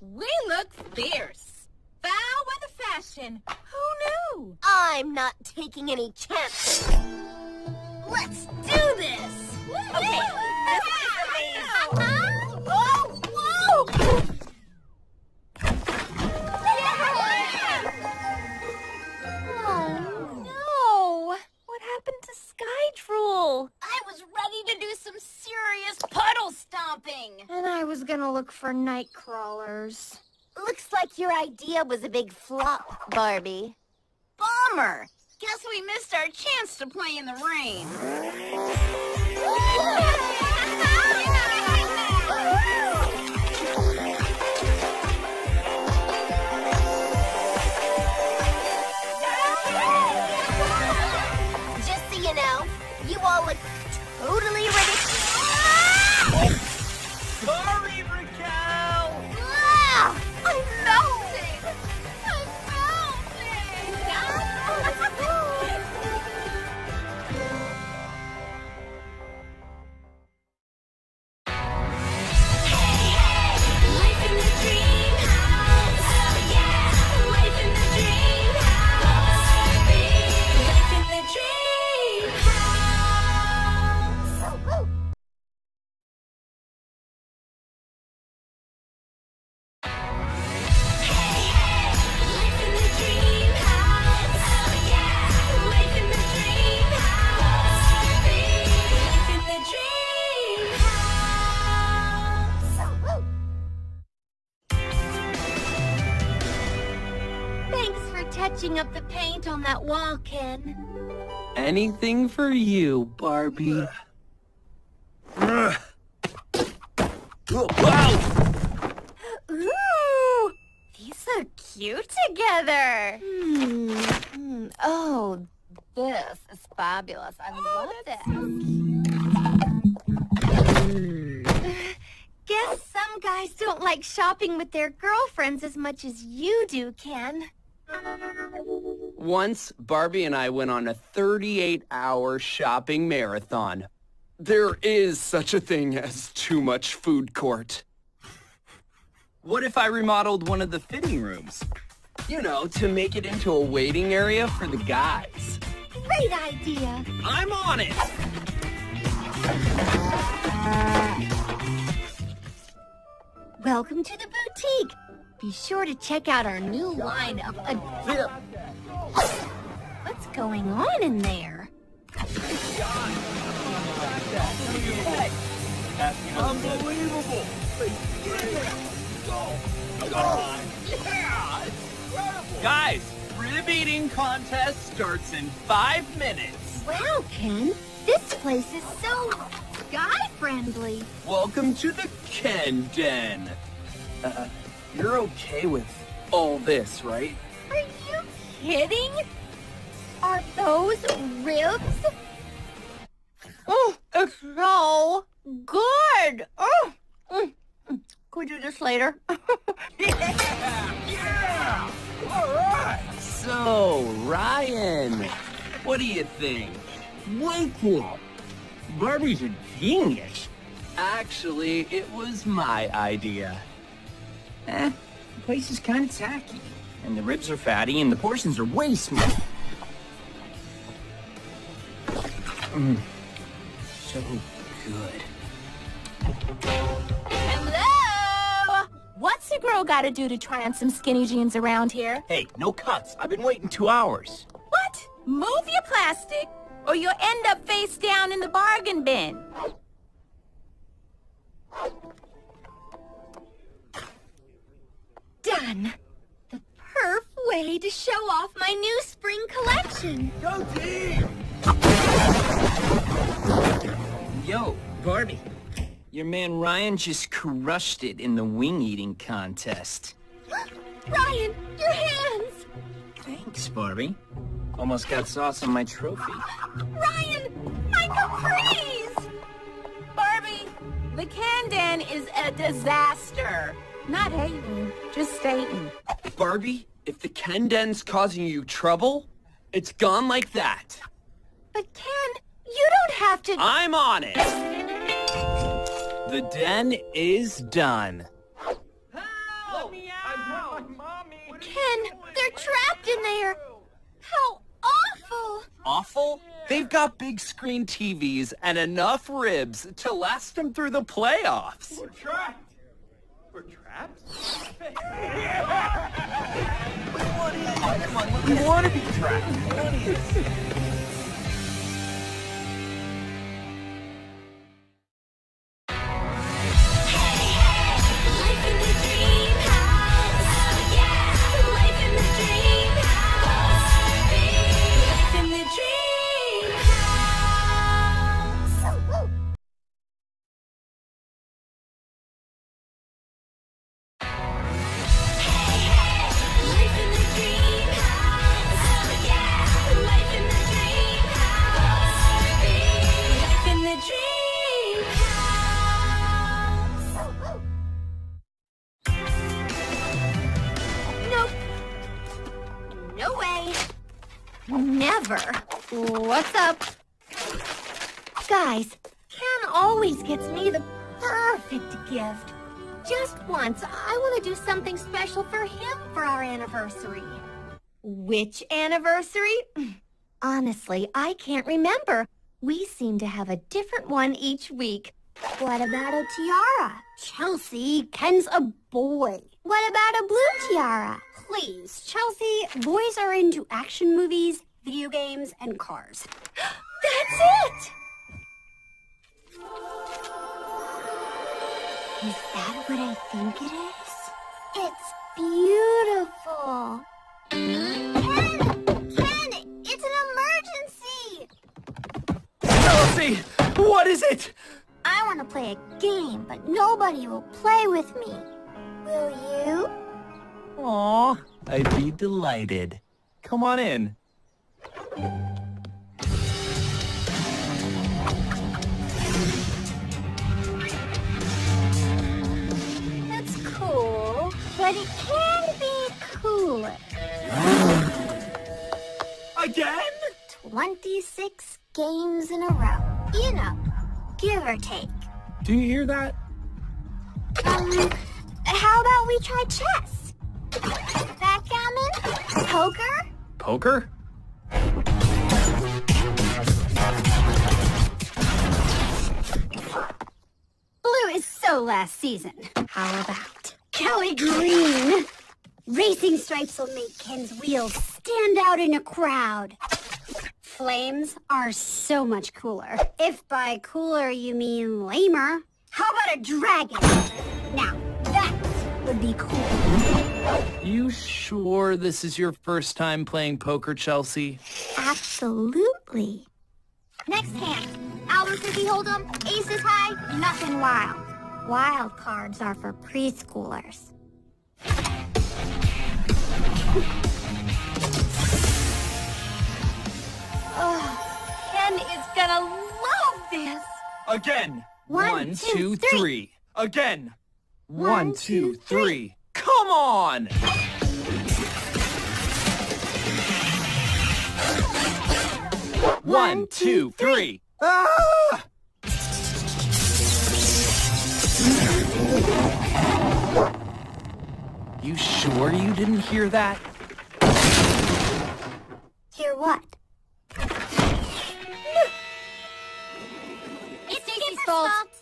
We look fierce. Foul weather fashion. Who knew? I'm not taking any chances. Let's do this. Okay. Sky Drool? I was ready to do some serious puddle stomping. And I was gonna look for night crawlers. Looks like your idea was a big flop, Barbie. Bummer. Guess we missed our chance to play in the rain. paint on that wall, Ken. Anything for you, Barbie. Ooh, these look cute together. Hmm. hmm. Oh, this is fabulous. I love this. Guess some guys don't like shopping with their girlfriends as much as you do, Ken. Once, Barbie and I went on a 38-hour shopping marathon. There is such a thing as too much food court. What if I remodeled one of the fitting rooms? You know, to make it into a waiting area for the guys. Great idea. I'm on it! Welcome to the boutique. Be sure to check out our new line of What's going on in there? Unbelievable! Guys, rib eating contest starts in five minutes. Wow, Ken. This place is so guy-friendly. Welcome to the Ken Den. Uh, you're okay with all this, right? Are you kidding? Are those ribs? Oh, it's so good. Oh, mm, mm. Can we do this later? Yeah! Yeah! All right! So, Ryan, what do you think? Way cool. Barbie's a genius. Actually, it was my idea. Eh, the place is kind of tacky. And the ribs are fatty and the portions are way small. Mmm. So good. Hello? What's a girl gotta do to try on some skinny jeans around here? Hey, no cuts. I've been waiting two hours. What? Move your plastic, or you'll end up face down in the bargain bin. Done. The perf way to show off my new spring collection. Go team! Yo, Barbie. Your man Ryan just crushed it in the wing eating contest. Ryan, your hands! Thanks, Barbie. Almost got sauce on my trophy. Ryan, my capris! Barbie, the Ken Den is a disaster. Not hating, just stating. Barbie, if the Ken Den's causing you trouble, it's gone like that. But Ken, you don't have to... I'm on it. The den is done. Help me out, Mommy. Ken, they're trapped in there. How awful! Awful? They've got big screen TVs and enough ribs to last them through the playoffs. We're trapped. Trapped? We want to be trapped. Never. What's up? Guys, Ken always gets me the perfect gift. Just once, I want to do something special for him for our anniversary. Which anniversary? Honestly, I can't remember. We seem to have a different one each week. What about a tiara? Chelsea, Ken's a boy. What about a blue tiara? Please, Chelsea, boys are into action movies, video games, and cars. That's it! Is that what I think it is? It's beautiful. Ken! Ken! It's an emergency! Chelsea! What is it? I want to play a game, but nobody will play with me. Will you? Aw, I'd be delighted. Come on in. That's cool, but it can be cooler. Again? 26 games in a row. You know, give or take. Do you hear that? Um, how about we try chess? Backgammon? Poker? Poker? Blue is so last season. How about Kelly Green? Racing stripes will make Ken's wheels stand out in a crowd. Flames are so much cooler. If by cooler you mean lamer. How about a dragon? Now, would be cool. You sure this is your first time playing poker, Chelsea? Absolutely. Next hand. Albert City Hold'em, Aces High, nothing wild. Wild cards are for preschoolers. Oh, Ken is gonna love this. Again. One, One, two, two, three. three. Again. One, One, two, two, three. Come on! One, two, three. Ah! You sure you didn't hear that? Hear what? It's Stacie's fault.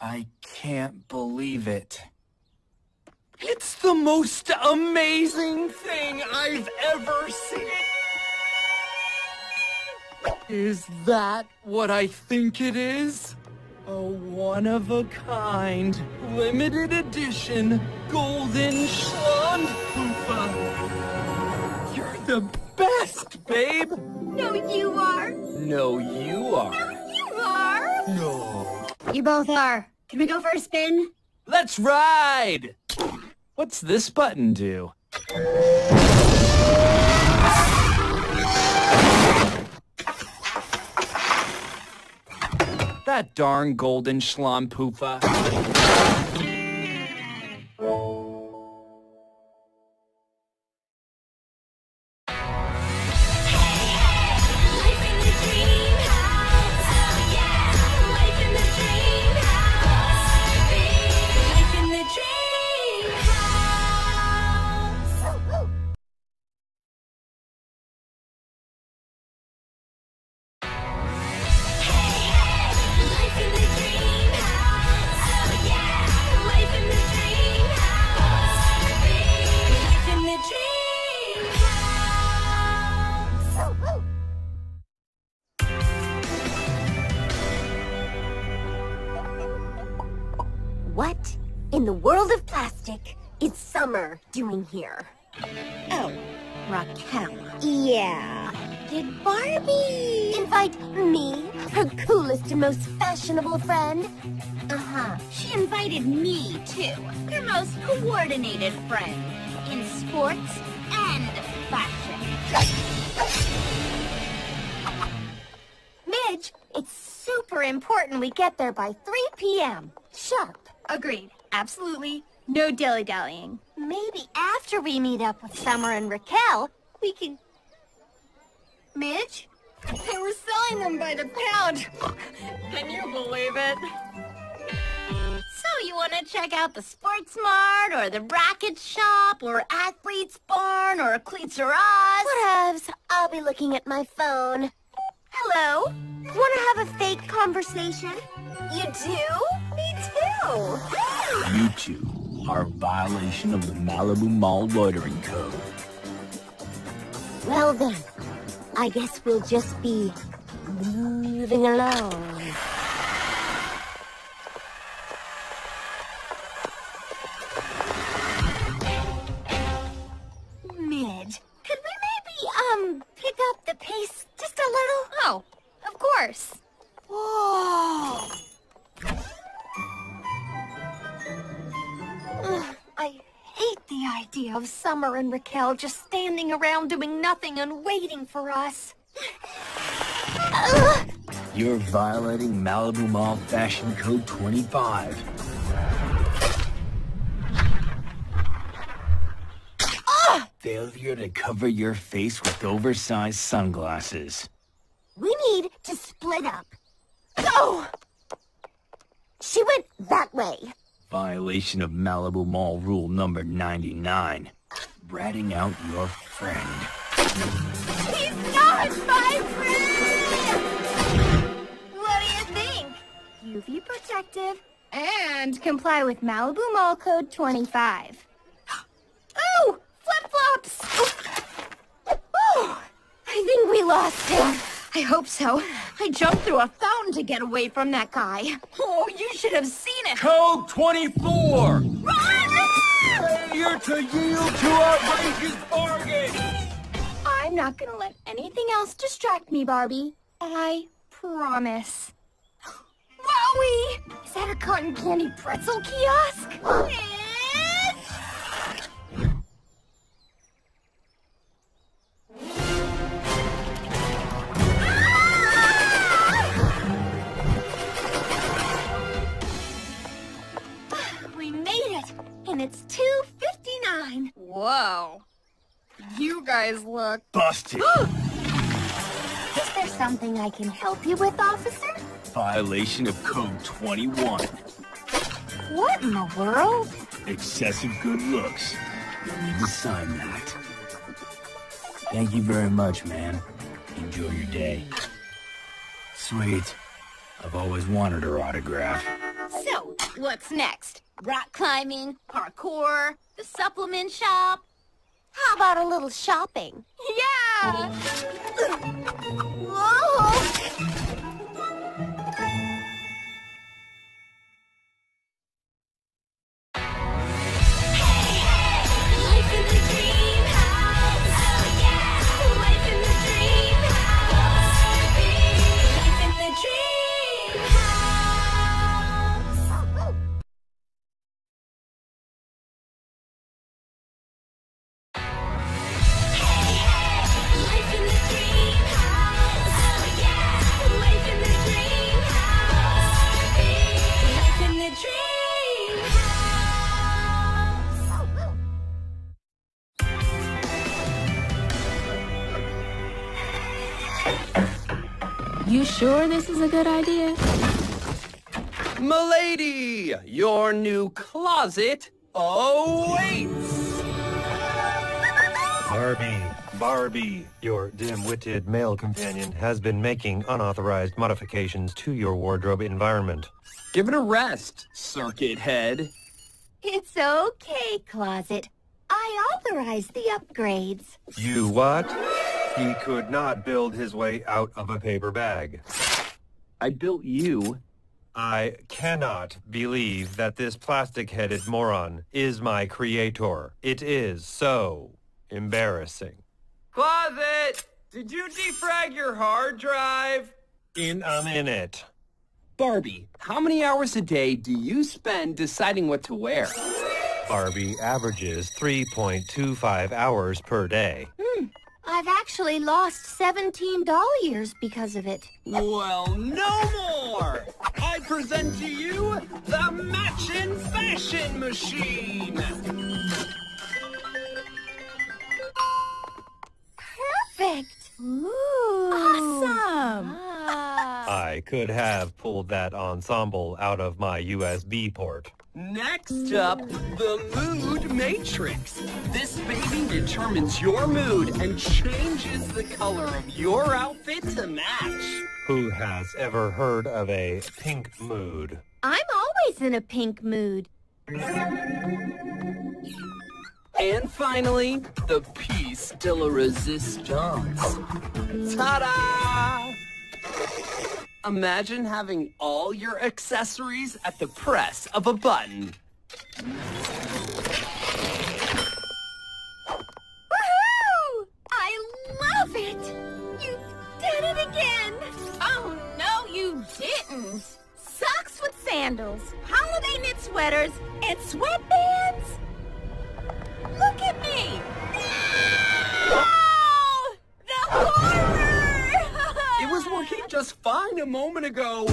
I can't believe it. It's the most amazing thing I've ever seen. Is that what I think it is? A one-of-a-kind, limited edition, golden Schlonpoofa. You're the best, babe. No, you are. No, you are. No, You are. No. You both are. Can we go for a spin? Let's ride! What's this button do? That darn golden Schlonpoofa. Doing here? Oh, Raquelle. Yeah. Did Barbie invite me, her coolest and most fashionable friend? Uh-huh. She invited me, too. Her most coordinated friend. In sports and fashion. Midge, it's super important we get there by 3 p.m. Sharp. Agreed. Absolutely. No dilly-dallying. Maybe after we meet up with Summer and Raquelle, we can... Midge? They were selling them by the pound. Can you believe it? So you want to check out the Sports Mart or the Racket Shop or Athlete's Barn or Cleats R Us? Whatevs. I'll be looking at my phone. Hello? Want to have a fake conversation? You do? Me too. You two are a violation of the Malibu Mall loitering code. Well then, I guess we'll just be moving along. Midge, could we maybe, um, pick up the pace just a little? Oh, of course. Whoa! Ugh, I hate the idea of Summer and Raquelle just standing around doing nothing and waiting for us. Ugh. You're violating Malibu Mall Fashion Code 25. Failure to cover your face with oversized sunglasses. We need to split up. Go! She went that way. Violation of Malibu Mall Rule number 99. Ratting out your friend. He's not my friend! What do you think? UV protective. And comply with Malibu Mall Code 25. Ooh! Flip-flops! Oh, I think we lost him. I hope so. I jumped through a fountain to get away from that guy. Oh, you should have seen it. Code 24! Failure to yield to outrageous bargains! I'm not gonna let anything else distract me, Barbie. I promise. Wowie! Is that a cotton candy pretzel kiosk? Guys look... Busted! Is there something I can help you with, officer? Violation of Code 21. What in the world? Excessive good looks. You'll need to sign that. Thank you very much, man. Enjoy your day. Sweet. I've always wanted her autograph. So, what's next? Rock climbing, parkour, the supplement shop? How about a little shopping? Yeah! Whoa! Sure this is a good idea? Milady, your new closet awaits! Barbie, Barbie, your dim-witted male companion has been making unauthorized modifications to your wardrobe environment. Give it a rest, circuit head. It's okay, Closet. I authorized the upgrades. You what? He could not build his way out of a paper bag. I built you. I cannot believe that this plastic-headed moron is my creator. It is so embarrassing. Closet! Did you defrag your hard drive? In a minute. Barbie, how many hours a day do you spend deciding what to wear? Barbie averages 3.25 hours per day. Hmm. I've actually lost 17 doll years because of it. Well, no more! I present to you the Matchin' Fashion Machine! Perfect. Ooh. Awesome! I could have pulled that ensemble out of my USB port. Next up, the Mood Matrix. This baby determines your mood and changes the color of your outfit to match. Who has ever heard of a pink mood? I'm always in a pink mood. And finally, the piece de la resistance. Ta-da! Imagine having all your accessories at the press of a button. Woohoo! I love it! You did it again! Oh, no, you didn't. Socks with sandals, holiday knit sweaters, and sweatbands. Just fine a moment ago.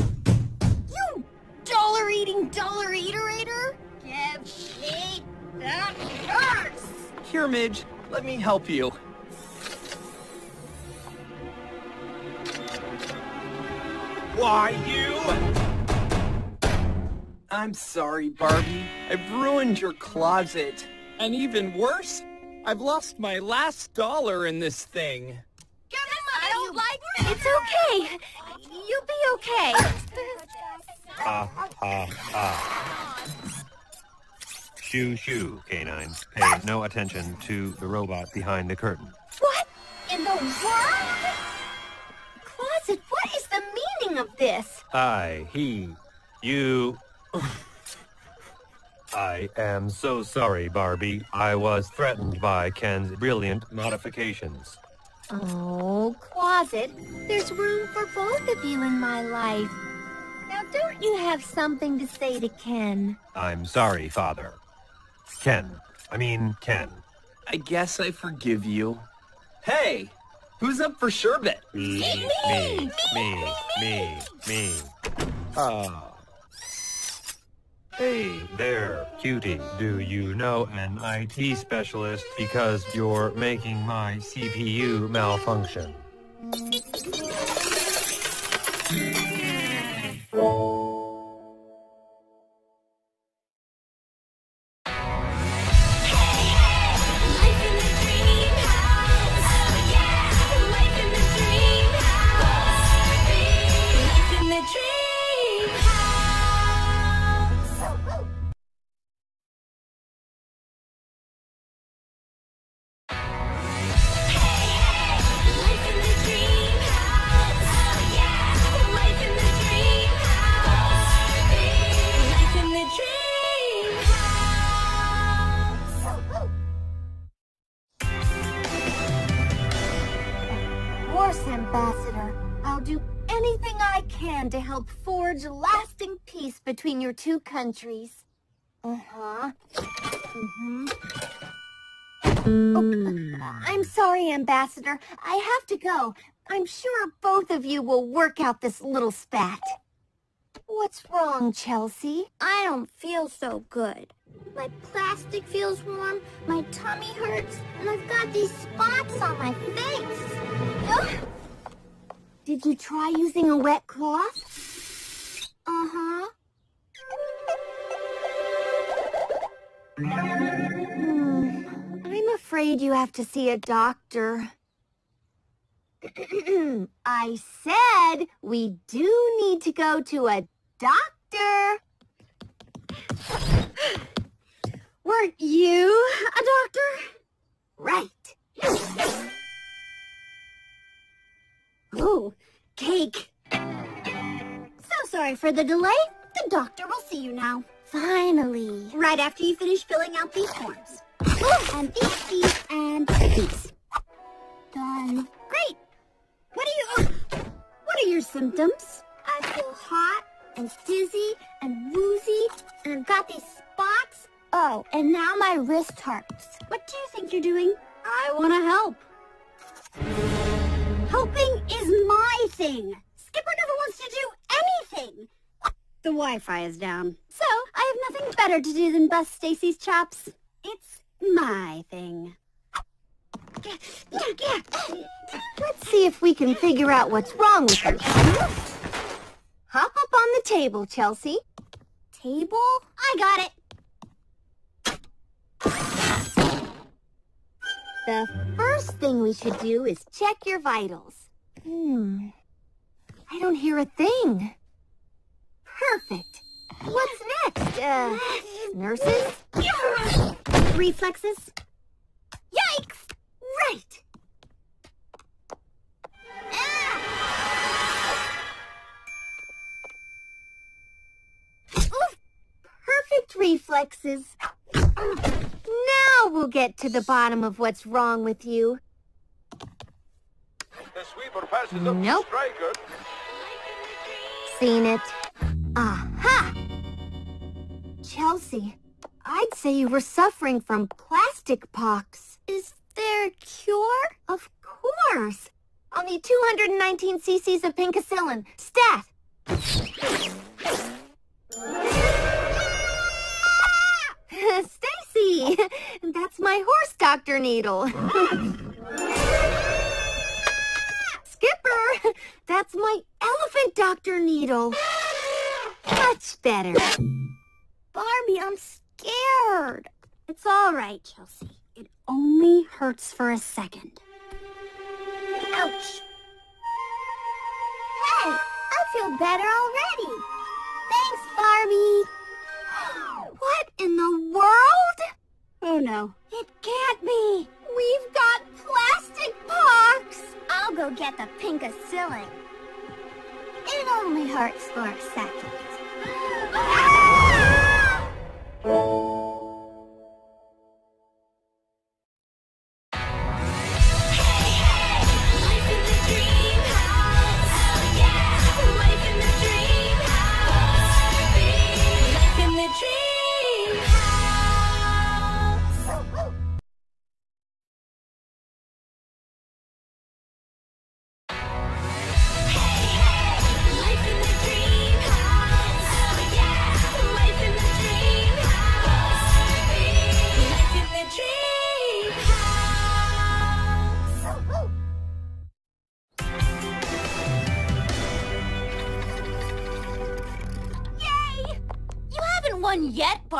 You dollar-eating dollar eaterator! Give me that purse! Here, Midge, let me help you. Why, you? I'm sorry, Barbie. I've ruined your closet. And even worse, I've lost my last dollar in this thing. I don't like it! It's okay! You'll be okay! Ha ha ha. Shoo shoo, canine. Pay no attention to the robot behind the curtain. What in the world? Closet, what is the meaning of this? I, he, you. I am so sorry, Barbie. I was threatened by Ken's brilliant modifications. Oh, Closet, there's room for both of you in my life. Now, don't you have something to say to Ken? I'm sorry, Father. Ken. I mean, Ken. I guess I forgive you. Hey, who's up for sherbet? Me, me, me, me, me. Ah. Hey there, cutie. Do you know an IT specialist because you're making my CPU malfunction? Forge lasting peace between your two countries. Uh-huh. Mm-hmm. Oh, I'm sorry, Ambassador. I have to go. I'm sure both of you will work out this little spat. What's wrong, Chelsea? I don't feel so good. My plastic feels warm, my tummy hurts, and I've got these spots on my face. Ugh. Did you try using a wet cloth? Uh-huh. Hmm. I'm afraid you have to see a doctor. I said we do need to go to a doctor. Weren't you a doctor? Right. Ooh, cake. So sorry for the delay. The doctor will see you now. Finally. Right after you finish filling out these forms. And these, these, and these. Done. Great. What are you... What are your symptoms? I feel hot and dizzy and woozy and I've got these spots. Oh, and now my wrist hurts. What do you think you're doing? I want to help. Helping is my thing. Skipper never wants to do anything. The Wi-Fi is down. So, I have nothing better to do than bust Stacie's chops. It's my thing. Let's see if we can figure out what's wrong with her. Hop up on the table, Chelsea. Table? I got it. The first thing we should do is check your vitals. Hmm. I don't hear a thing. Perfect. What's next? Uh, nurses? Reflexes? Yikes! Right. Oof. Perfect reflexes. Now we'll get to the bottom of what's wrong with you. The sweeper passes Nope. striker. Seen it. Aha! Chelsea, I'd say you were suffering from plastic pox. Is there a cure? Of course. I'll need 219 cc's of penicillin. Stat! Stacie! That's my horse doctor needle. Skipper! That's my elephant doctor needle. Much better. Barbie, I'm scared. It's all right, Chelsea. It only hurts for a second. Ouch. Hey, I feel better already. Thanks, Barbie. What in the world? Oh no. It can't be. We've got plastic pox. I'll go get the pink pinkacillin. It only hurts for a second. Oh.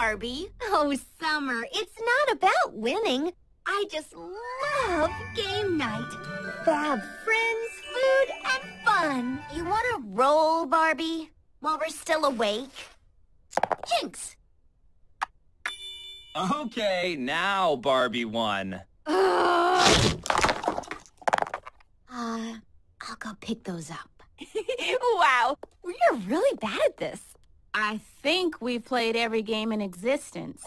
Barbie. Oh, Summer, it's not about winning. I just love game night. Fab friends, food, and fun. You want to roll, Barbie, while we're still awake? Jinx! Okay, now Barbie won. Uh, I'll go pick those up. wow, we're really bad at this. I think we've played every game in existence.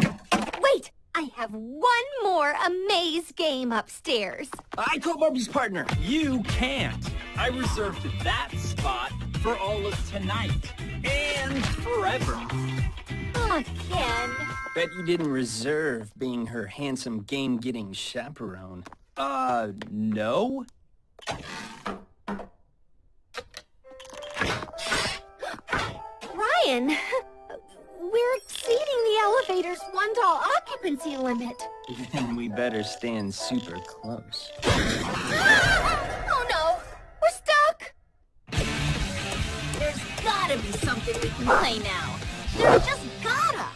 Wait, I have one more amaze game upstairs. I call Barbie's partner. You can't. I reserved that spot for all of tonight and forever. Oh, Ken. Bet you didn't reserve being her handsome game-getting chaperone. Uh, no? Ryan, we're exceeding the elevator's one doll occupancy limit. Then we better stand super close. oh no, we're stuck. There's gotta be something we can play now. There's just gotta.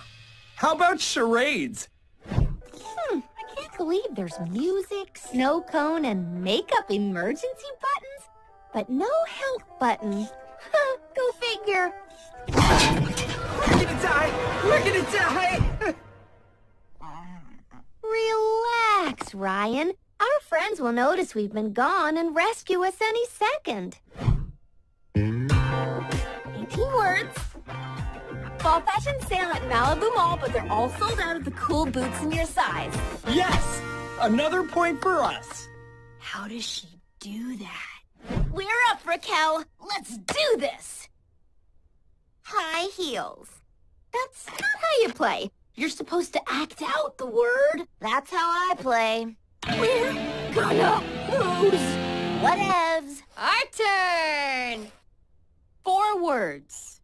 How about charades? Hmm, I can't believe there's music, snow cone, and makeup emergency buttons, but no help button. Go figure. We're gonna die! We're gonna die! Relax, Ryan. Our friends will notice we've been gone and rescue us any second. 18 words. Fall fashion sale at Malibu Mall, but they're all sold out of the cool boots in your size. Yes! Another point for us. How does she do that? We're up, Raquelle. Let's do this. High heels. That's not how you play. You're supposed to act out the word. That's how I play. We're gonna lose. Whatevs. Our turn! Four words.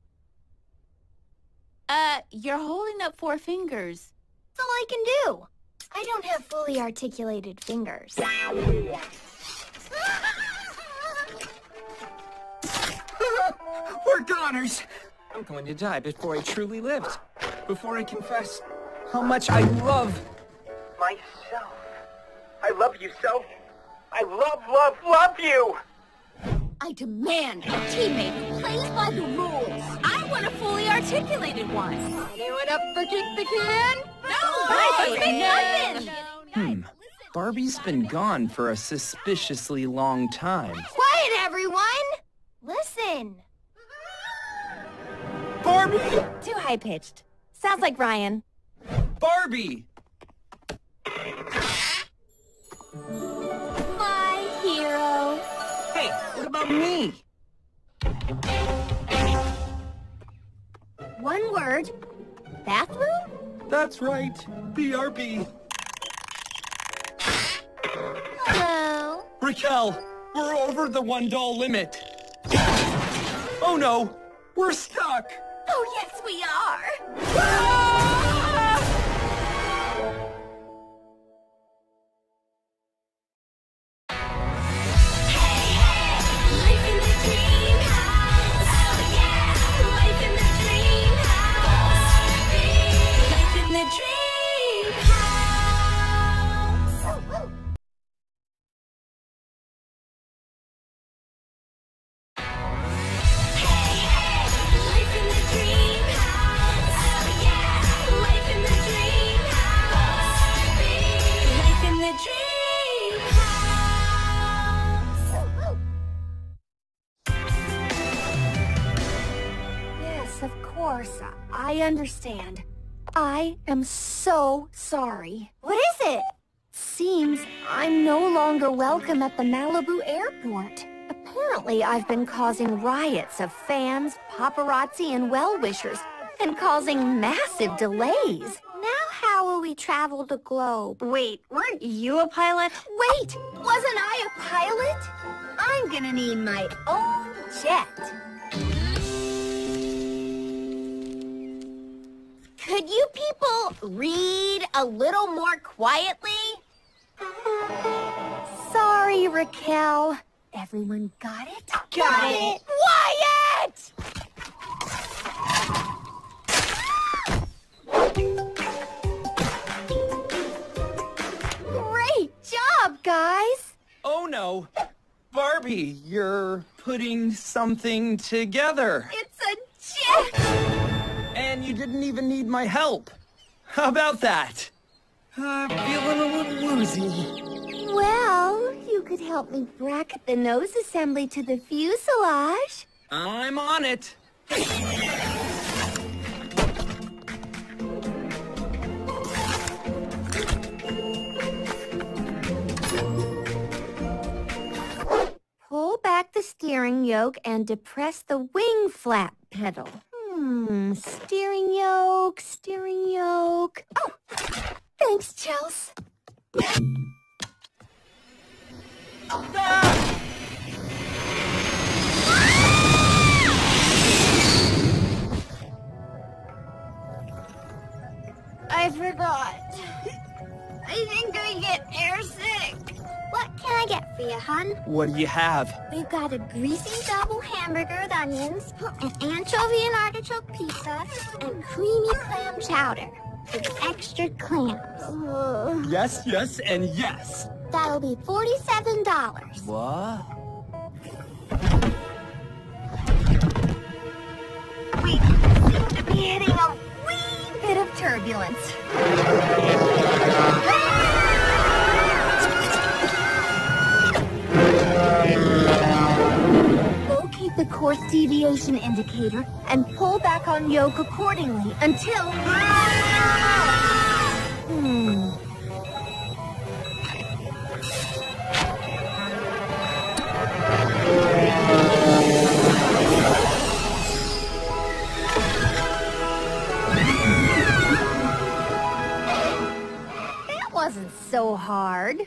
Uh, you're holding up four fingers. That's all I can do. I don't have fully articulated fingers. We're goners! I'm going to die before I truly lived. Before I confess how much I love Myself. I love you so. I love, love, love you! I demand a teammate who plays by the rules. I want a fully articulated one. Anyone up for kick the can? No, Right, I nothing. Hmm. Barbie's been gone for a suspiciously long time. Quiet, everyone! Listen. Barbie! Too high pitched. Sounds like Ryan. Barbie! My hero. Hey, what about me? One word. Bathroom? That's right. BRB. Hello. Raquelle, we're over the one doll limit. Oh no, we're stuck. Oh, yes, we are. Understand. I am so sorry. What is it? Seems I'm no longer welcome at the Malibu airport. Apparently, I've been causing riots of fans, paparazzi, and well-wishers, and causing massive delays. Now how will we travel the globe? Wait, weren't you a pilot? Wait, wasn't I a pilot? I'm gonna need my own jet. Could you people read a little more quietly? Sorry, Raquelle. Everyone got it? Got, it. Wyatt! Great job, guys! Oh no, Barbie, you're putting something together. It's a jet! And you didn't even need my help. How about that? I'm feeling a little woozy. Well, you could help me bracket the nose assembly to the fuselage. I'm on it. Pull back the steering yoke and depress the wing flap pedal. Hmm, steering yoke, steering yoke. Oh, thanks, Chels. I forgot. I think I get airsick. What can I get for you, hon? What do you have? We've got a greasy double hamburger with onions, an anchovy and artichoke pizza, and creamy clam chowder with extra clams. Yes, yes, and yes. That'll be $47. What? We seem to be hitting a wee bit of turbulence. Locate the course deviation indicator and pull back on yoke accordingly until... Hmm. Wasn't so hard.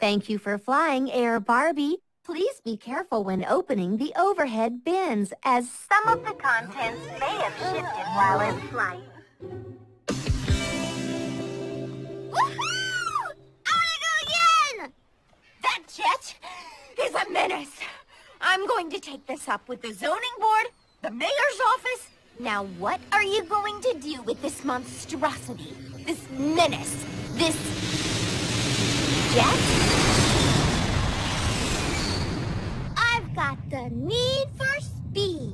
Thank you for flying, Air Barbie. Please be careful when opening the overhead bins, as some of the contents may have shifted while in flight. That jet is a menace. I'm going to take this up with the zoning board, the mayor's office. Now, what are you going to do with this monstrosity? This menace? This... jet? I've got the need for speed.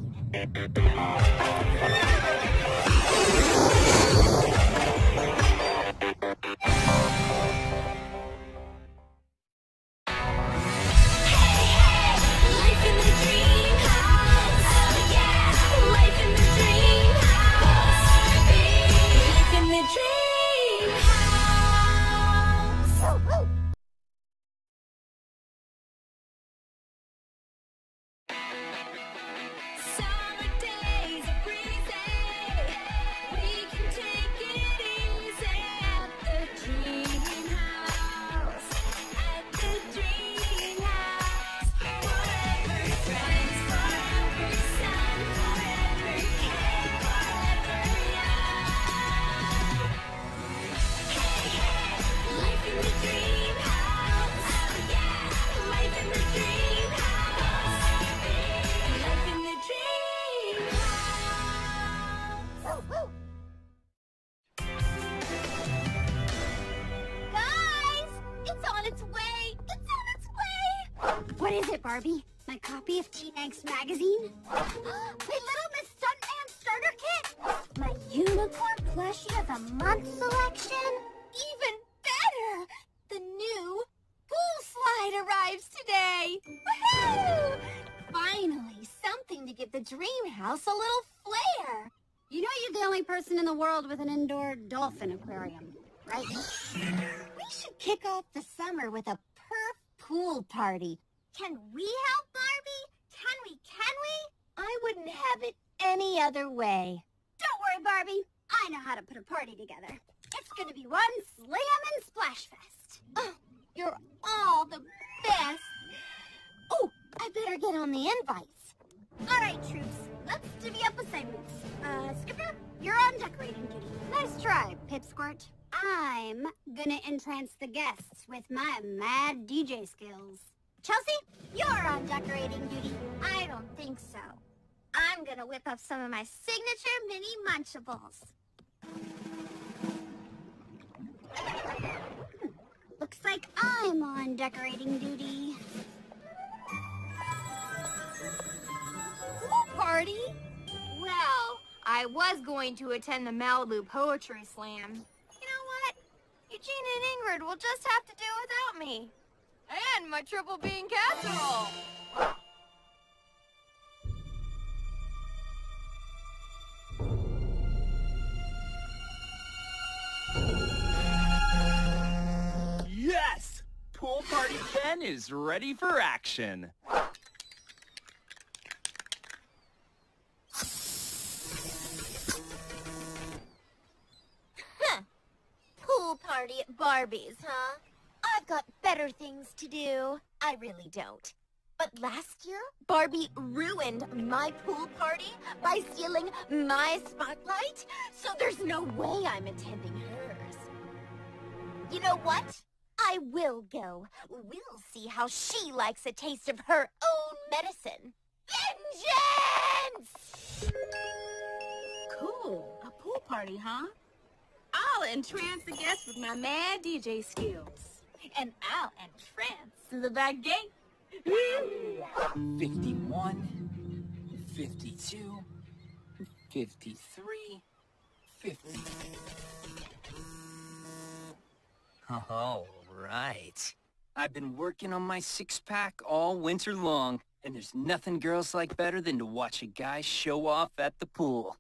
Party. Can we help, Barbie? Can we, can we? I wouldn't have it any other way. Don't worry, Barbie. I know how to put a party together. It's gonna be one slam and splash fest. Oh, you're all the best. Oh, I better get on the invites. All right, troops. Let's divvy up assignments. Uh, Skipper, you're on decorating duty. Nice try, Pipsquart. I'm gonna entrance the guests with my mad DJ skills. Chelsea, you're on decorating duty. I don't think so. I'm gonna whip up some of my signature mini Munchables. Looks like I'm on decorating duty. Party? Well, I was going to attend the Malibu Poetry Slam. Eugene and Ingrid will just have to do without me. And my triple bean casserole. Yes! Pool Party Ken is ready for action. Pool party at Barbie's, huh? I've got better things to do. I really don't. But last year, Barbie ruined my pool party by stealing my spotlight, so there's no way I'm attending hers. You know what? I will go. We'll see how she likes a taste of her own medicine. Vengeance! Cool. A pool party, huh? I'll entrance the guests with my mad DJ skills. And I'll entrance the back gate. 51, 52, 53, 50. All right. I've been working on my six-pack all winter long, and there's nothing girls like better than to watch a guy show off at the pool.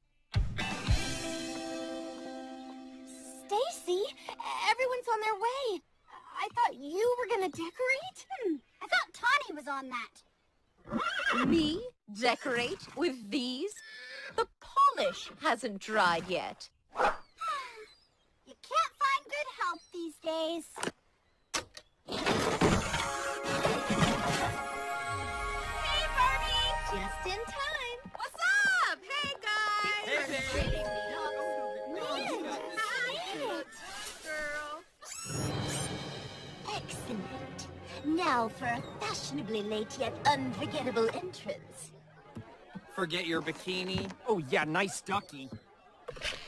Everyone's on their way. I thought you were gonna decorate. Hmm, I thought Tawny was on that. Me? Decorate with these? The polish hasn't dried yet. You can't find good help these days. Now for a fashionably late yet unforgettable entrance. Forget your bikini? Oh yeah, nice ducky.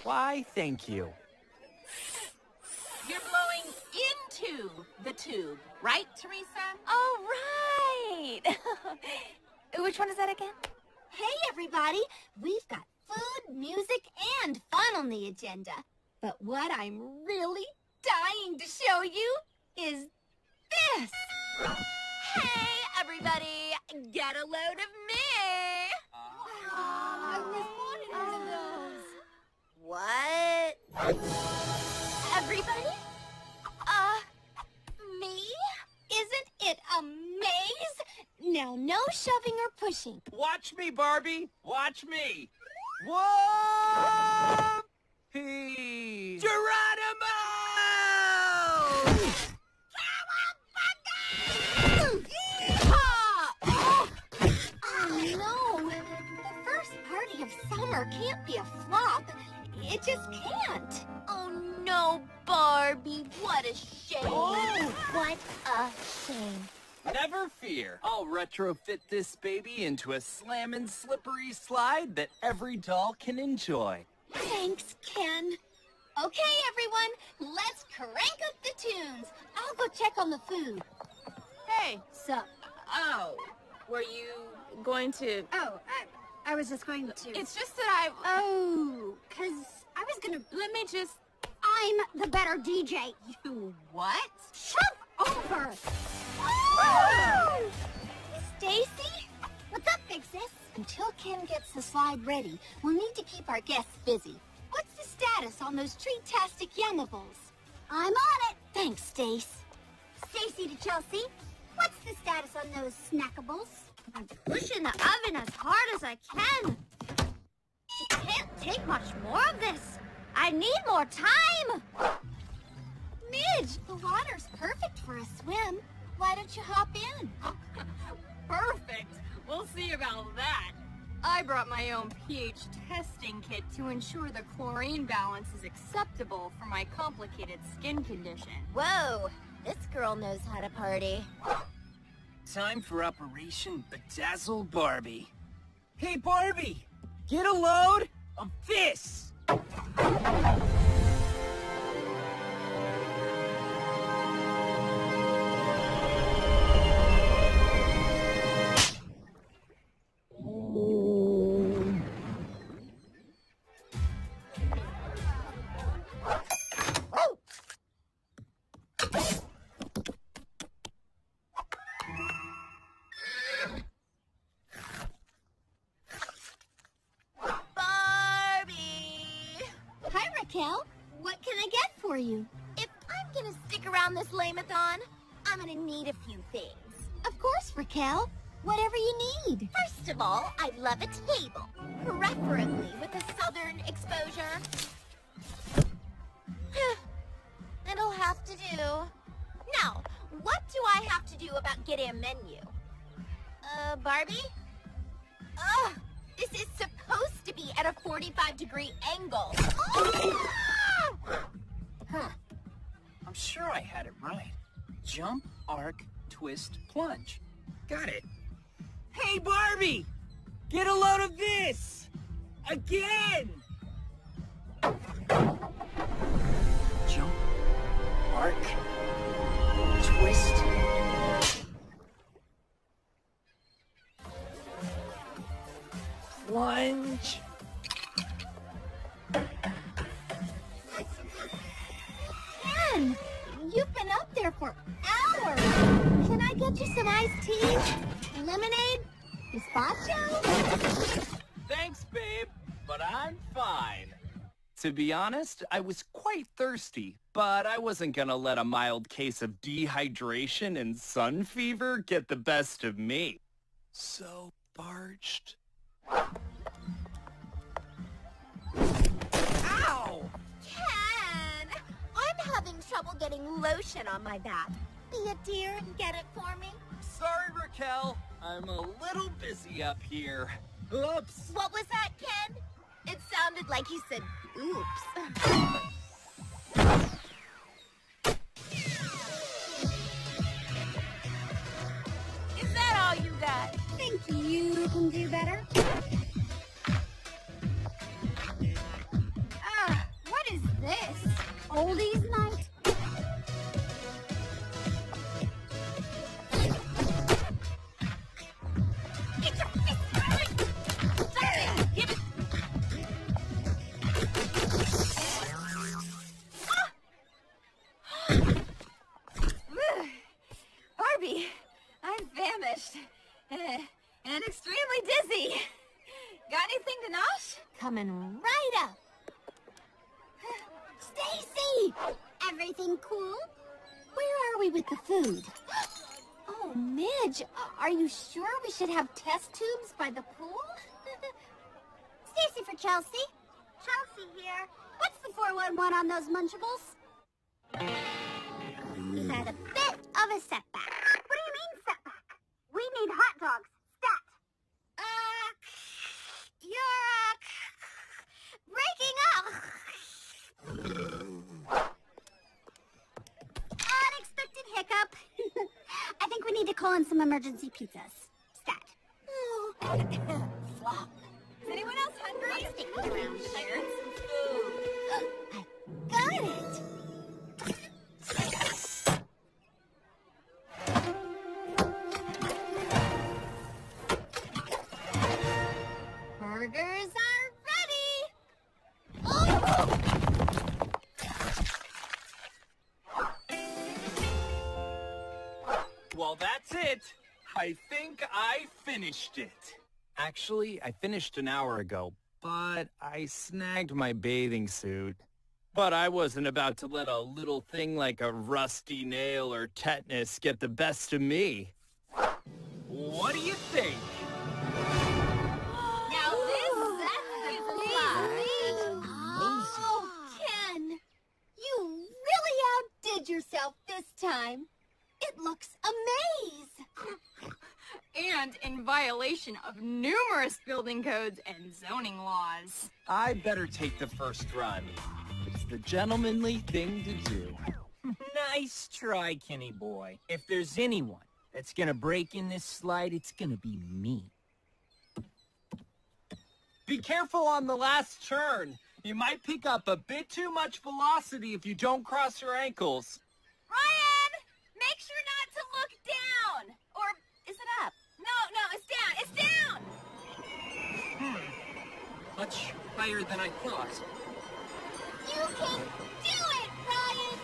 Why, thank you. You're blowing into the tube, right, Teresa? Oh, right! Which one is that again? Hey, everybody! We've got food, music, and fun on the agenda. But what I'm really dying to show you is this! Hey, everybody! Get a load of me! I was wanting one of those. What? Everybody? Uh, me? Isn't it a maze? Now, no shoving or pushing. Watch me, Barbie. Watch me. Whoa! Geronimo! Summer can't be a flop. It just can't. Oh no, Barbie, what a shame. Oh, what a shame. Never fear. I'll retrofit this baby into a slammin' slippery slide that every doll can enjoy. Thanks, Ken. Okay, everyone, let's crank up the tunes. I'll go check on the food. Hey. Sup? Oh, were you going to... Oh, I, I was just going to... It's just that I... Oh, because I was gonna... Let me just... I'm the better DJ. You what? Shut over! Stacie? What's up, big sis? Until Kim gets the slide ready, we'll need to keep our guests busy. What's the status on those treat-tastic Yamables? I'm on it. Thanks, Stace. Stacie to Chelsea. What's the status on those snackables? I'm pushing the oven as hard as I can. She can't take much more of this. I need more time. Midge, the water's perfect for a swim. Why don't you hop in? Perfect. We'll see about that. I brought my own pH testing kit to ensure the chlorine balance is acceptable for my complicated skin condition. Whoa, this girl knows how to party. Time for Operation Bedazzle Barbie. Hey, Barbie! Get a load of this! Course, Raquelle. Whatever you need. First of all, I'd love a table, preferably with a southern exposure. It'll have to do. Now, what do I have to do about getting a menu? Uh, Barbie? Ugh, this is supposed to be at a 45 degree angle. Huh. I'm sure I had it right. Jump, arc, twist, plunge. Got it. Hey, Barbie! Get a load of this! Again! Jump, arc, twist. Plunge. Ken, you've been up there for hours. Get you some iced tea? Lemonade? Gazpacho? Thanks, babe, but I'm fine. To be honest, I was quite thirsty, but I wasn't gonna let a mild case of dehydration and sun fever get the best of me. So parched. Ow! Ken! I'm having trouble getting lotion on my back. Be a dear and get it for me. Sorry, Raquelle. I'm a little busy up here. Oops. What was that, Ken? It sounded like he said, oops. Is that all you got? Think you can do better? Ah, what is this? Oldies Coming right up. Stacie! Everything cool? Where are we with the food? Oh, Midge, are you sure we should have test tubes by the pool? Stacie for Chelsea. Chelsea here. What's the 411 on those Munchables? We had a bit of a setback. What do you mean setback? We need hot dogs. Stat. Uh, you're, uh, breaking up. Unexpected hiccup. We need to call in some emergency pizzas. Stat. Oh. Flop. Is anyone else hungry? I finished it. Actually, I finished an hour ago, but I snagged my bathing suit. But I wasn't about to let a little thing like a rusty nail or tetanus get the best of me. What do you think? Now this, that's the Oh, Ken, you really outdid yourself this time. It looks amaze. And in violation of numerous building codes and zoning laws. I better take the first run. It's the gentlemanly thing to do. Nice try, Kenny boy. If there's anyone that's gonna break in this slide, it's gonna be me. Be careful on the last turn. You might pick up a bit too much velocity if you don't cross your ankles. Ryan, make sure not to look down. Or is it up? No, no, it's down. It's down. Hmm. Much higher than I thought. You can do it, Ryan.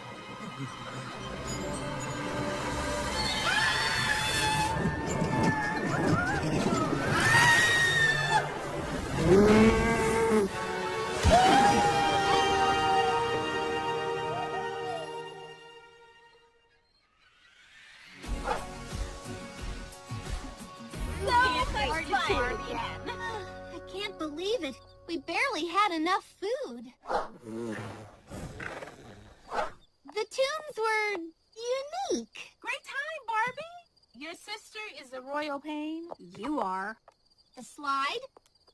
So ah!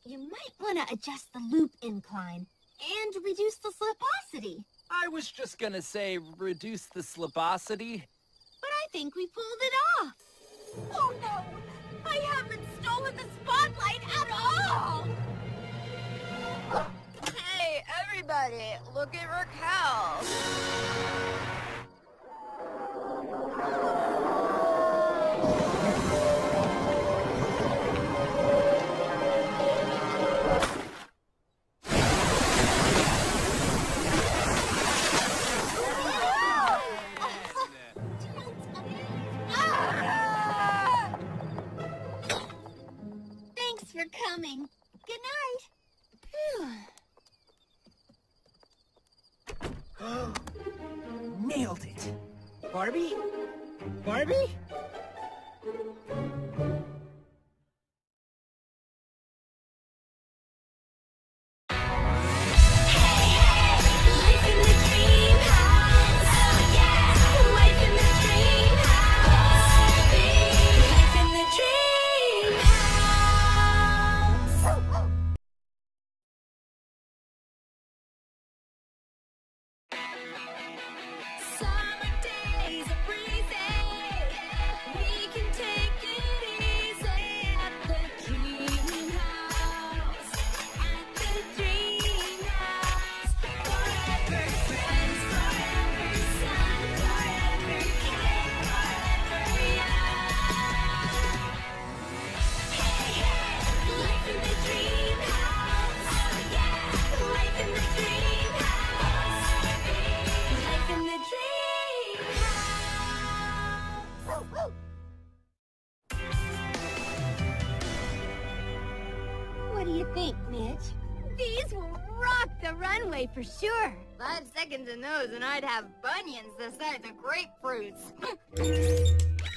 You might want to adjust the loop incline and reduce the sliposity. I was just gonna say reduce the sliposity. But I think we pulled it off. Oh no! I haven't stolen the spotlight at all! Hey, everybody, look at Raquelle. Coming. Good night. Nailed it. Barbie? Barbie? Seconds in those and I'd have bunions the size of grapefruits.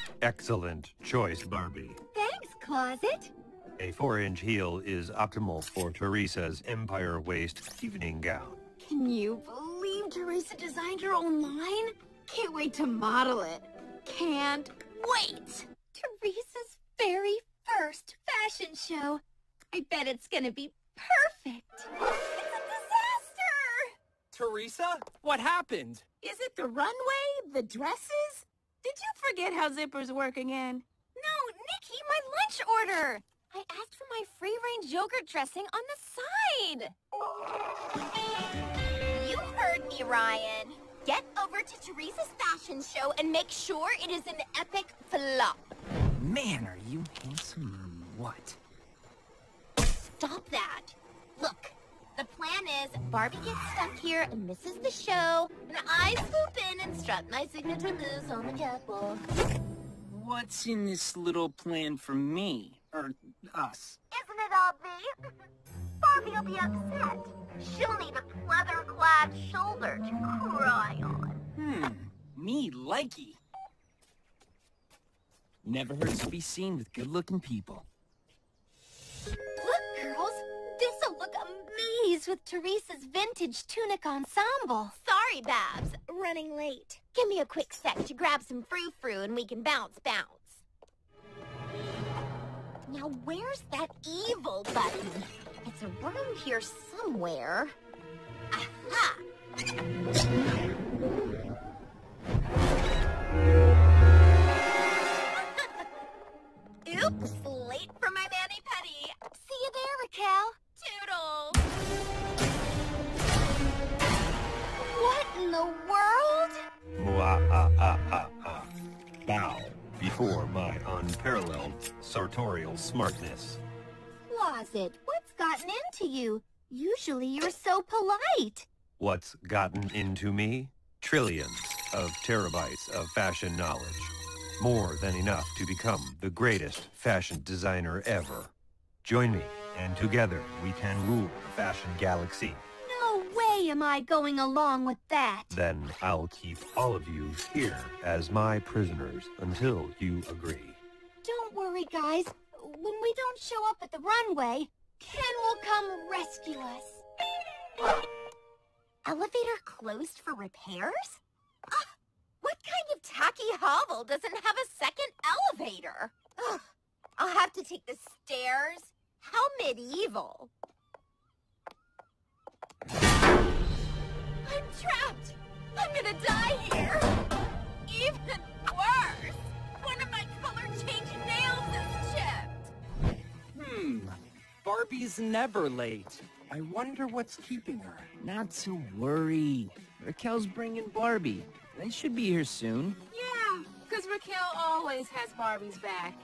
Excellent choice, Barbie. Thanks, Closet. A four-inch heel is optimal for Teresa's Empire Waist evening gown. Can you believe Teresa designed her own line? Can't wait to model it. Can't wait! Teresa's very first fashion show. I bet it's gonna be perfect. It's a disaster! Teresa, what happened? Is it the runway? The dresses? Did you forget how zippers work again? No, Nikki, my lunch order! I asked for my free-range yogurt dressing on the side. You heard me, Ryan. Get over to Teresa's fashion show and make sure it is an epic flop. Man, are you handsome or what? Stop that. Look, the plan is Barbie gets stuck here and misses the show, and I swoop in and strut my signature moves on the catwalk. What's in this little plan for me? Or us? Isn't it obvious? Barbie will be upset. She'll need a pleather-clad shoulder to cry on. Hmm, me likey. Never hurts to be seen with good-looking people. Look, girls, this'll look amazing with Teresa's vintage tunic ensemble. Sorry, Babs. Running late. Give me a quick sec to grab some frou-frou and we can bounce bounce. Now, where's that evil button? It's around here somewhere. Aha! Oops, late for my mani-pedi. See you there, Raquelle. Toodles. What in the world? Ah, ah, ah, Bow before my unparalleled sartorial smartness. Closet, what's gotten into you? Usually you're so polite. What's gotten into me? Trillions of terabytes of fashion knowledge. More than enough to become the greatest fashion designer ever. Join me, and together we can rule the fashion galaxy. No way am I going along with that. Then I'll keep all of you here as my prisoners until you agree. Don't worry, guys. When we don't show up at the runway, Ken will come rescue us. Elevator closed for repairs? Ah, what kind of tacky hovel doesn't have a second elevator? Ugh, I'll have to take the stairs. How medieval. I'm trapped. I'm gonna die here. Even worse. One of my color-changing nails is chipped. Hmm, Barbie's never late. I wonder what's keeping her. Not to worry. Raquelle's bringing Barbie. They should be here soon. Yeah, because Raquelle always has Barbie's back.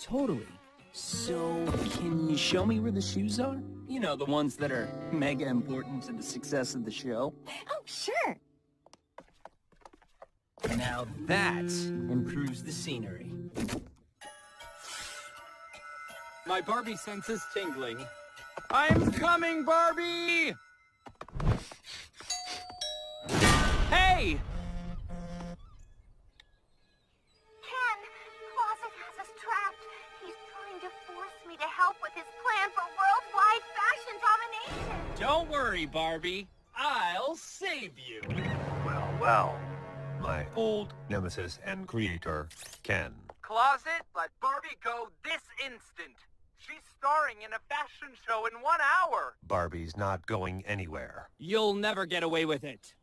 Totally. So, can you show me where the shoes are? You know, the ones that are mega important to the success of the show. Oh, sure. Now that improves the scenery. My Barbie sense is tingling. I'm coming, Barbie! Hey! To help with his plan for worldwide fashion domination. Don't worry, Barbie. I'll save you. Well, well. My old nemesis and creator, Ken. Closet, let Barbie go this instant. She's starring in a fashion show in one hour. Barbie's not going anywhere. You'll never get away with it.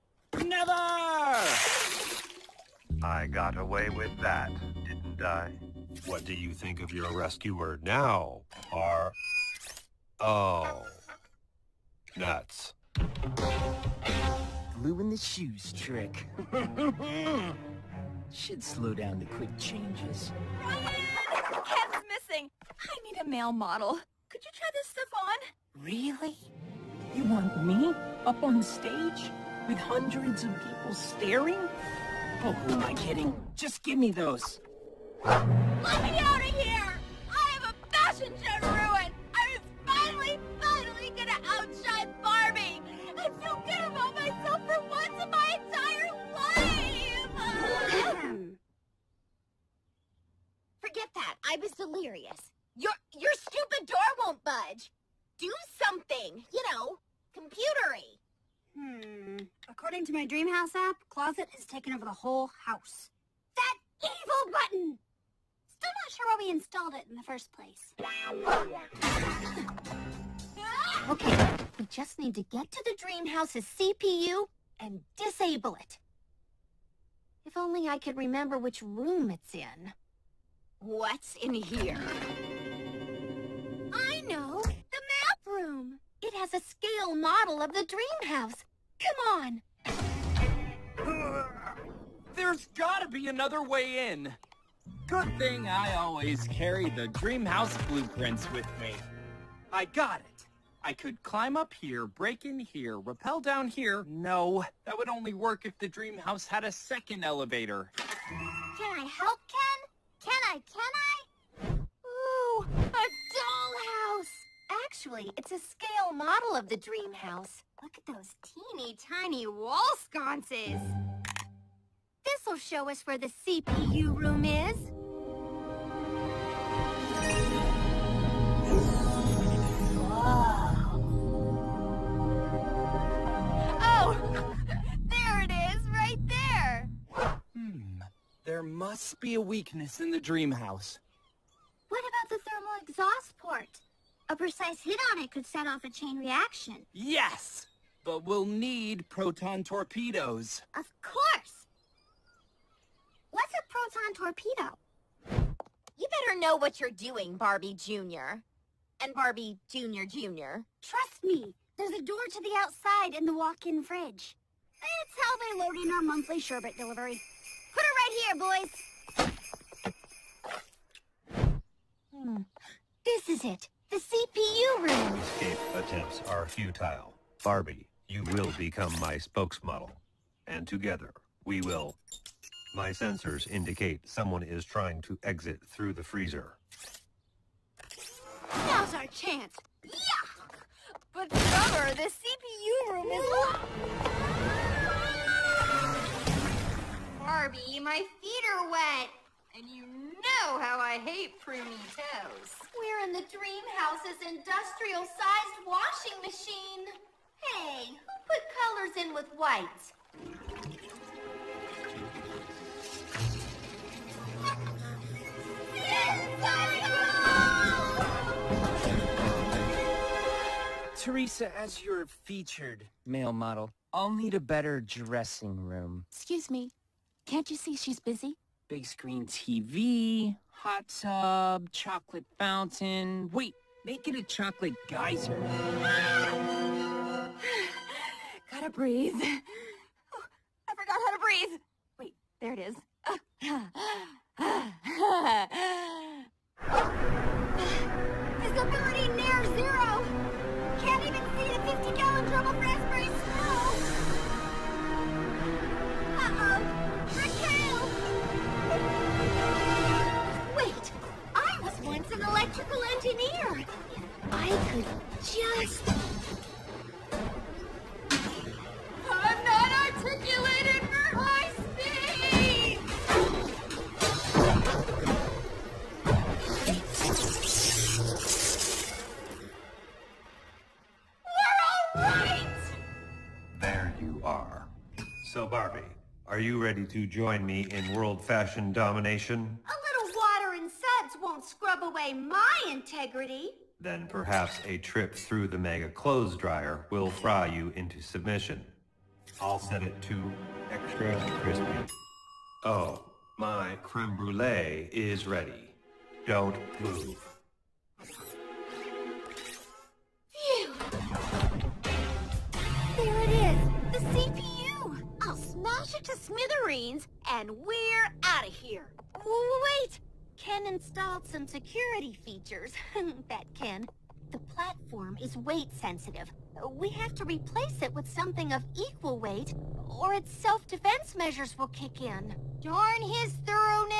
Never! I got away with that, didn't I? What do you think of your rescuer now? Are... Oh... Nuts. Glue in the shoes trick. Should slow down the quick changes. Ken's missing. I need a male model. Could you try this stuff on? Really? You want me up on the stage with hundreds of people staring? Oh, who am I kidding? Just give me those. Let me out of here! I a fashion show to ruin! I am finally, finally gonna outshine Barbie! I feel good about myself for once in my entire life! Forget that. I was delirious. Your, your stupid door won't budge. Do something, you know, computery. Hmm. According to my Dreamhouse app, Closet has taken over the whole house. That evil button! Still not sure why we installed it in the first place. Okay, we just need to get to the dream house's CPU and disable it. If only I could remember which room it's in. What's in here? I know! The map room! It has a scale model of the dream house. Come on! There's gotta be another way in. Good thing I always carry the dream house blueprints with me. I got it. I could climb up here, break in here, rappel down here. No, that would only work if the dream house had a second elevator. Can I help, Ken? Can I, can I? Ooh, a dollhouse! Actually, it's a scale model of the dream house. Look at those teeny tiny wall sconces. This'll show us where the CPU room is. There must be a weakness in the dream house. What about the thermal exhaust port? A precise hit on it could set off a chain reaction. Yes! But we'll need proton torpedoes. Of course! What's a proton torpedo? You better know what you're doing, Barbie Jr. And Barbie Jr. Jr. Trust me, there's a door to the outside in the walk-in fridge. It's how they load in our monthly sherbet delivery. Put her right here, boys. Hmm. This is it. The CPU room. Escape attempts are futile. Barbie, you will become my spokesmodel. And together, we will... My sensors indicate someone is trying to exit through the freezer. Now's our chance. Yeah! But drummer, the CPU room is locked. Barbie, my feet are wet. And you know how I hate pruny toes. We're in the dream house's industrial-sized washing machine. Hey, who put colors in with white? Teresa, as your featured male model, I'll need a better dressing room. Excuse me. Can't you see she's busy? Big screen TV, hot tub, chocolate fountain. Wait, make it a chocolate geyser. Gotta breathe. Oh, I forgot how to breathe. Wait, there it is. Visibility near zero. Can't even see the 50-gallon drum of electrical engineer. I could just... I'm not articulated for high speed! We're all right! There you are. So Barbie, are you ready to join me in world fashion domination? A little water and suds won't scrub away my integrity. Then perhaps a trip through the mega clothes dryer will fry you into submission. I'll set it to extra crispy. Oh, my creme brulee is ready. Don't move. Phew! There it is, the CPU! I'll smash it to smithereens, and we're out of here. Wait! Ken installed some security features. Bet Ken. The platform is weight sensitive. We have to replace it with something of equal weight, or its self-defense measures will kick in. Darn his thoroughness!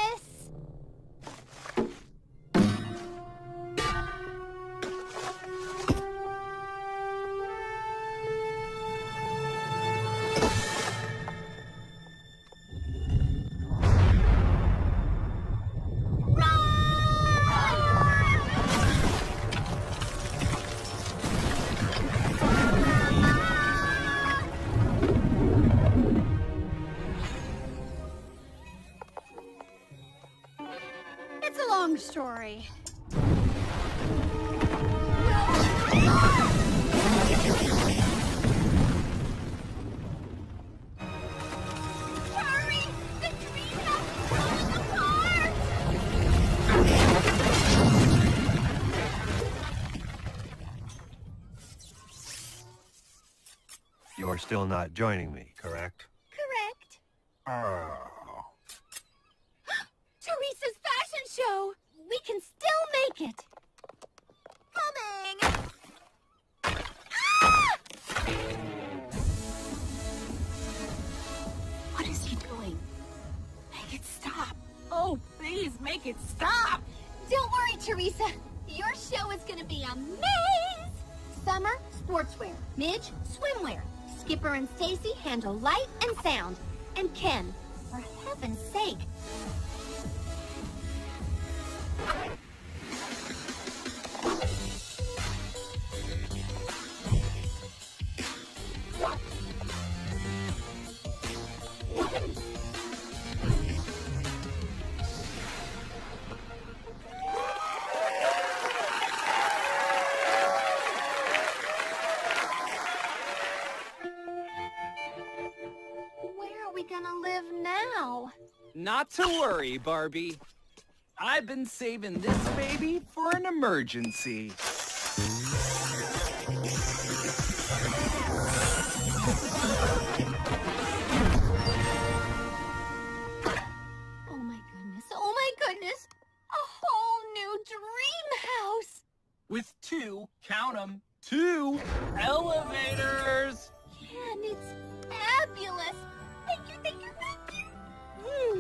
Not joining me, Not to worry, Barbie. I've been saving this baby for an emergency. Oh my goodness, oh my goodness! A whole new dream house! With two, count 'em, two elevators. And it's fabulous! Thank you, Hmm.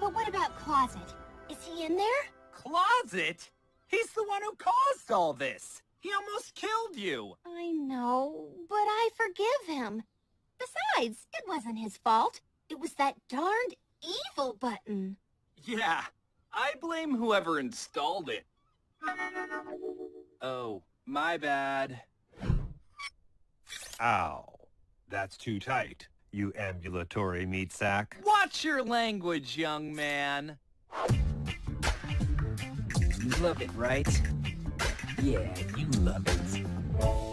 But what about Closet? Is he in there? Closet? He's the one who caused all this. He almost killed you. I know, but I forgive him. Besides, it wasn't his fault. It was that darned evil button. Yeah, I blame whoever installed it. Oh, my bad. Ow. That's too tight, you ambulatory meat sack. Watch your language, young man. You love it, right? Yeah, you love it.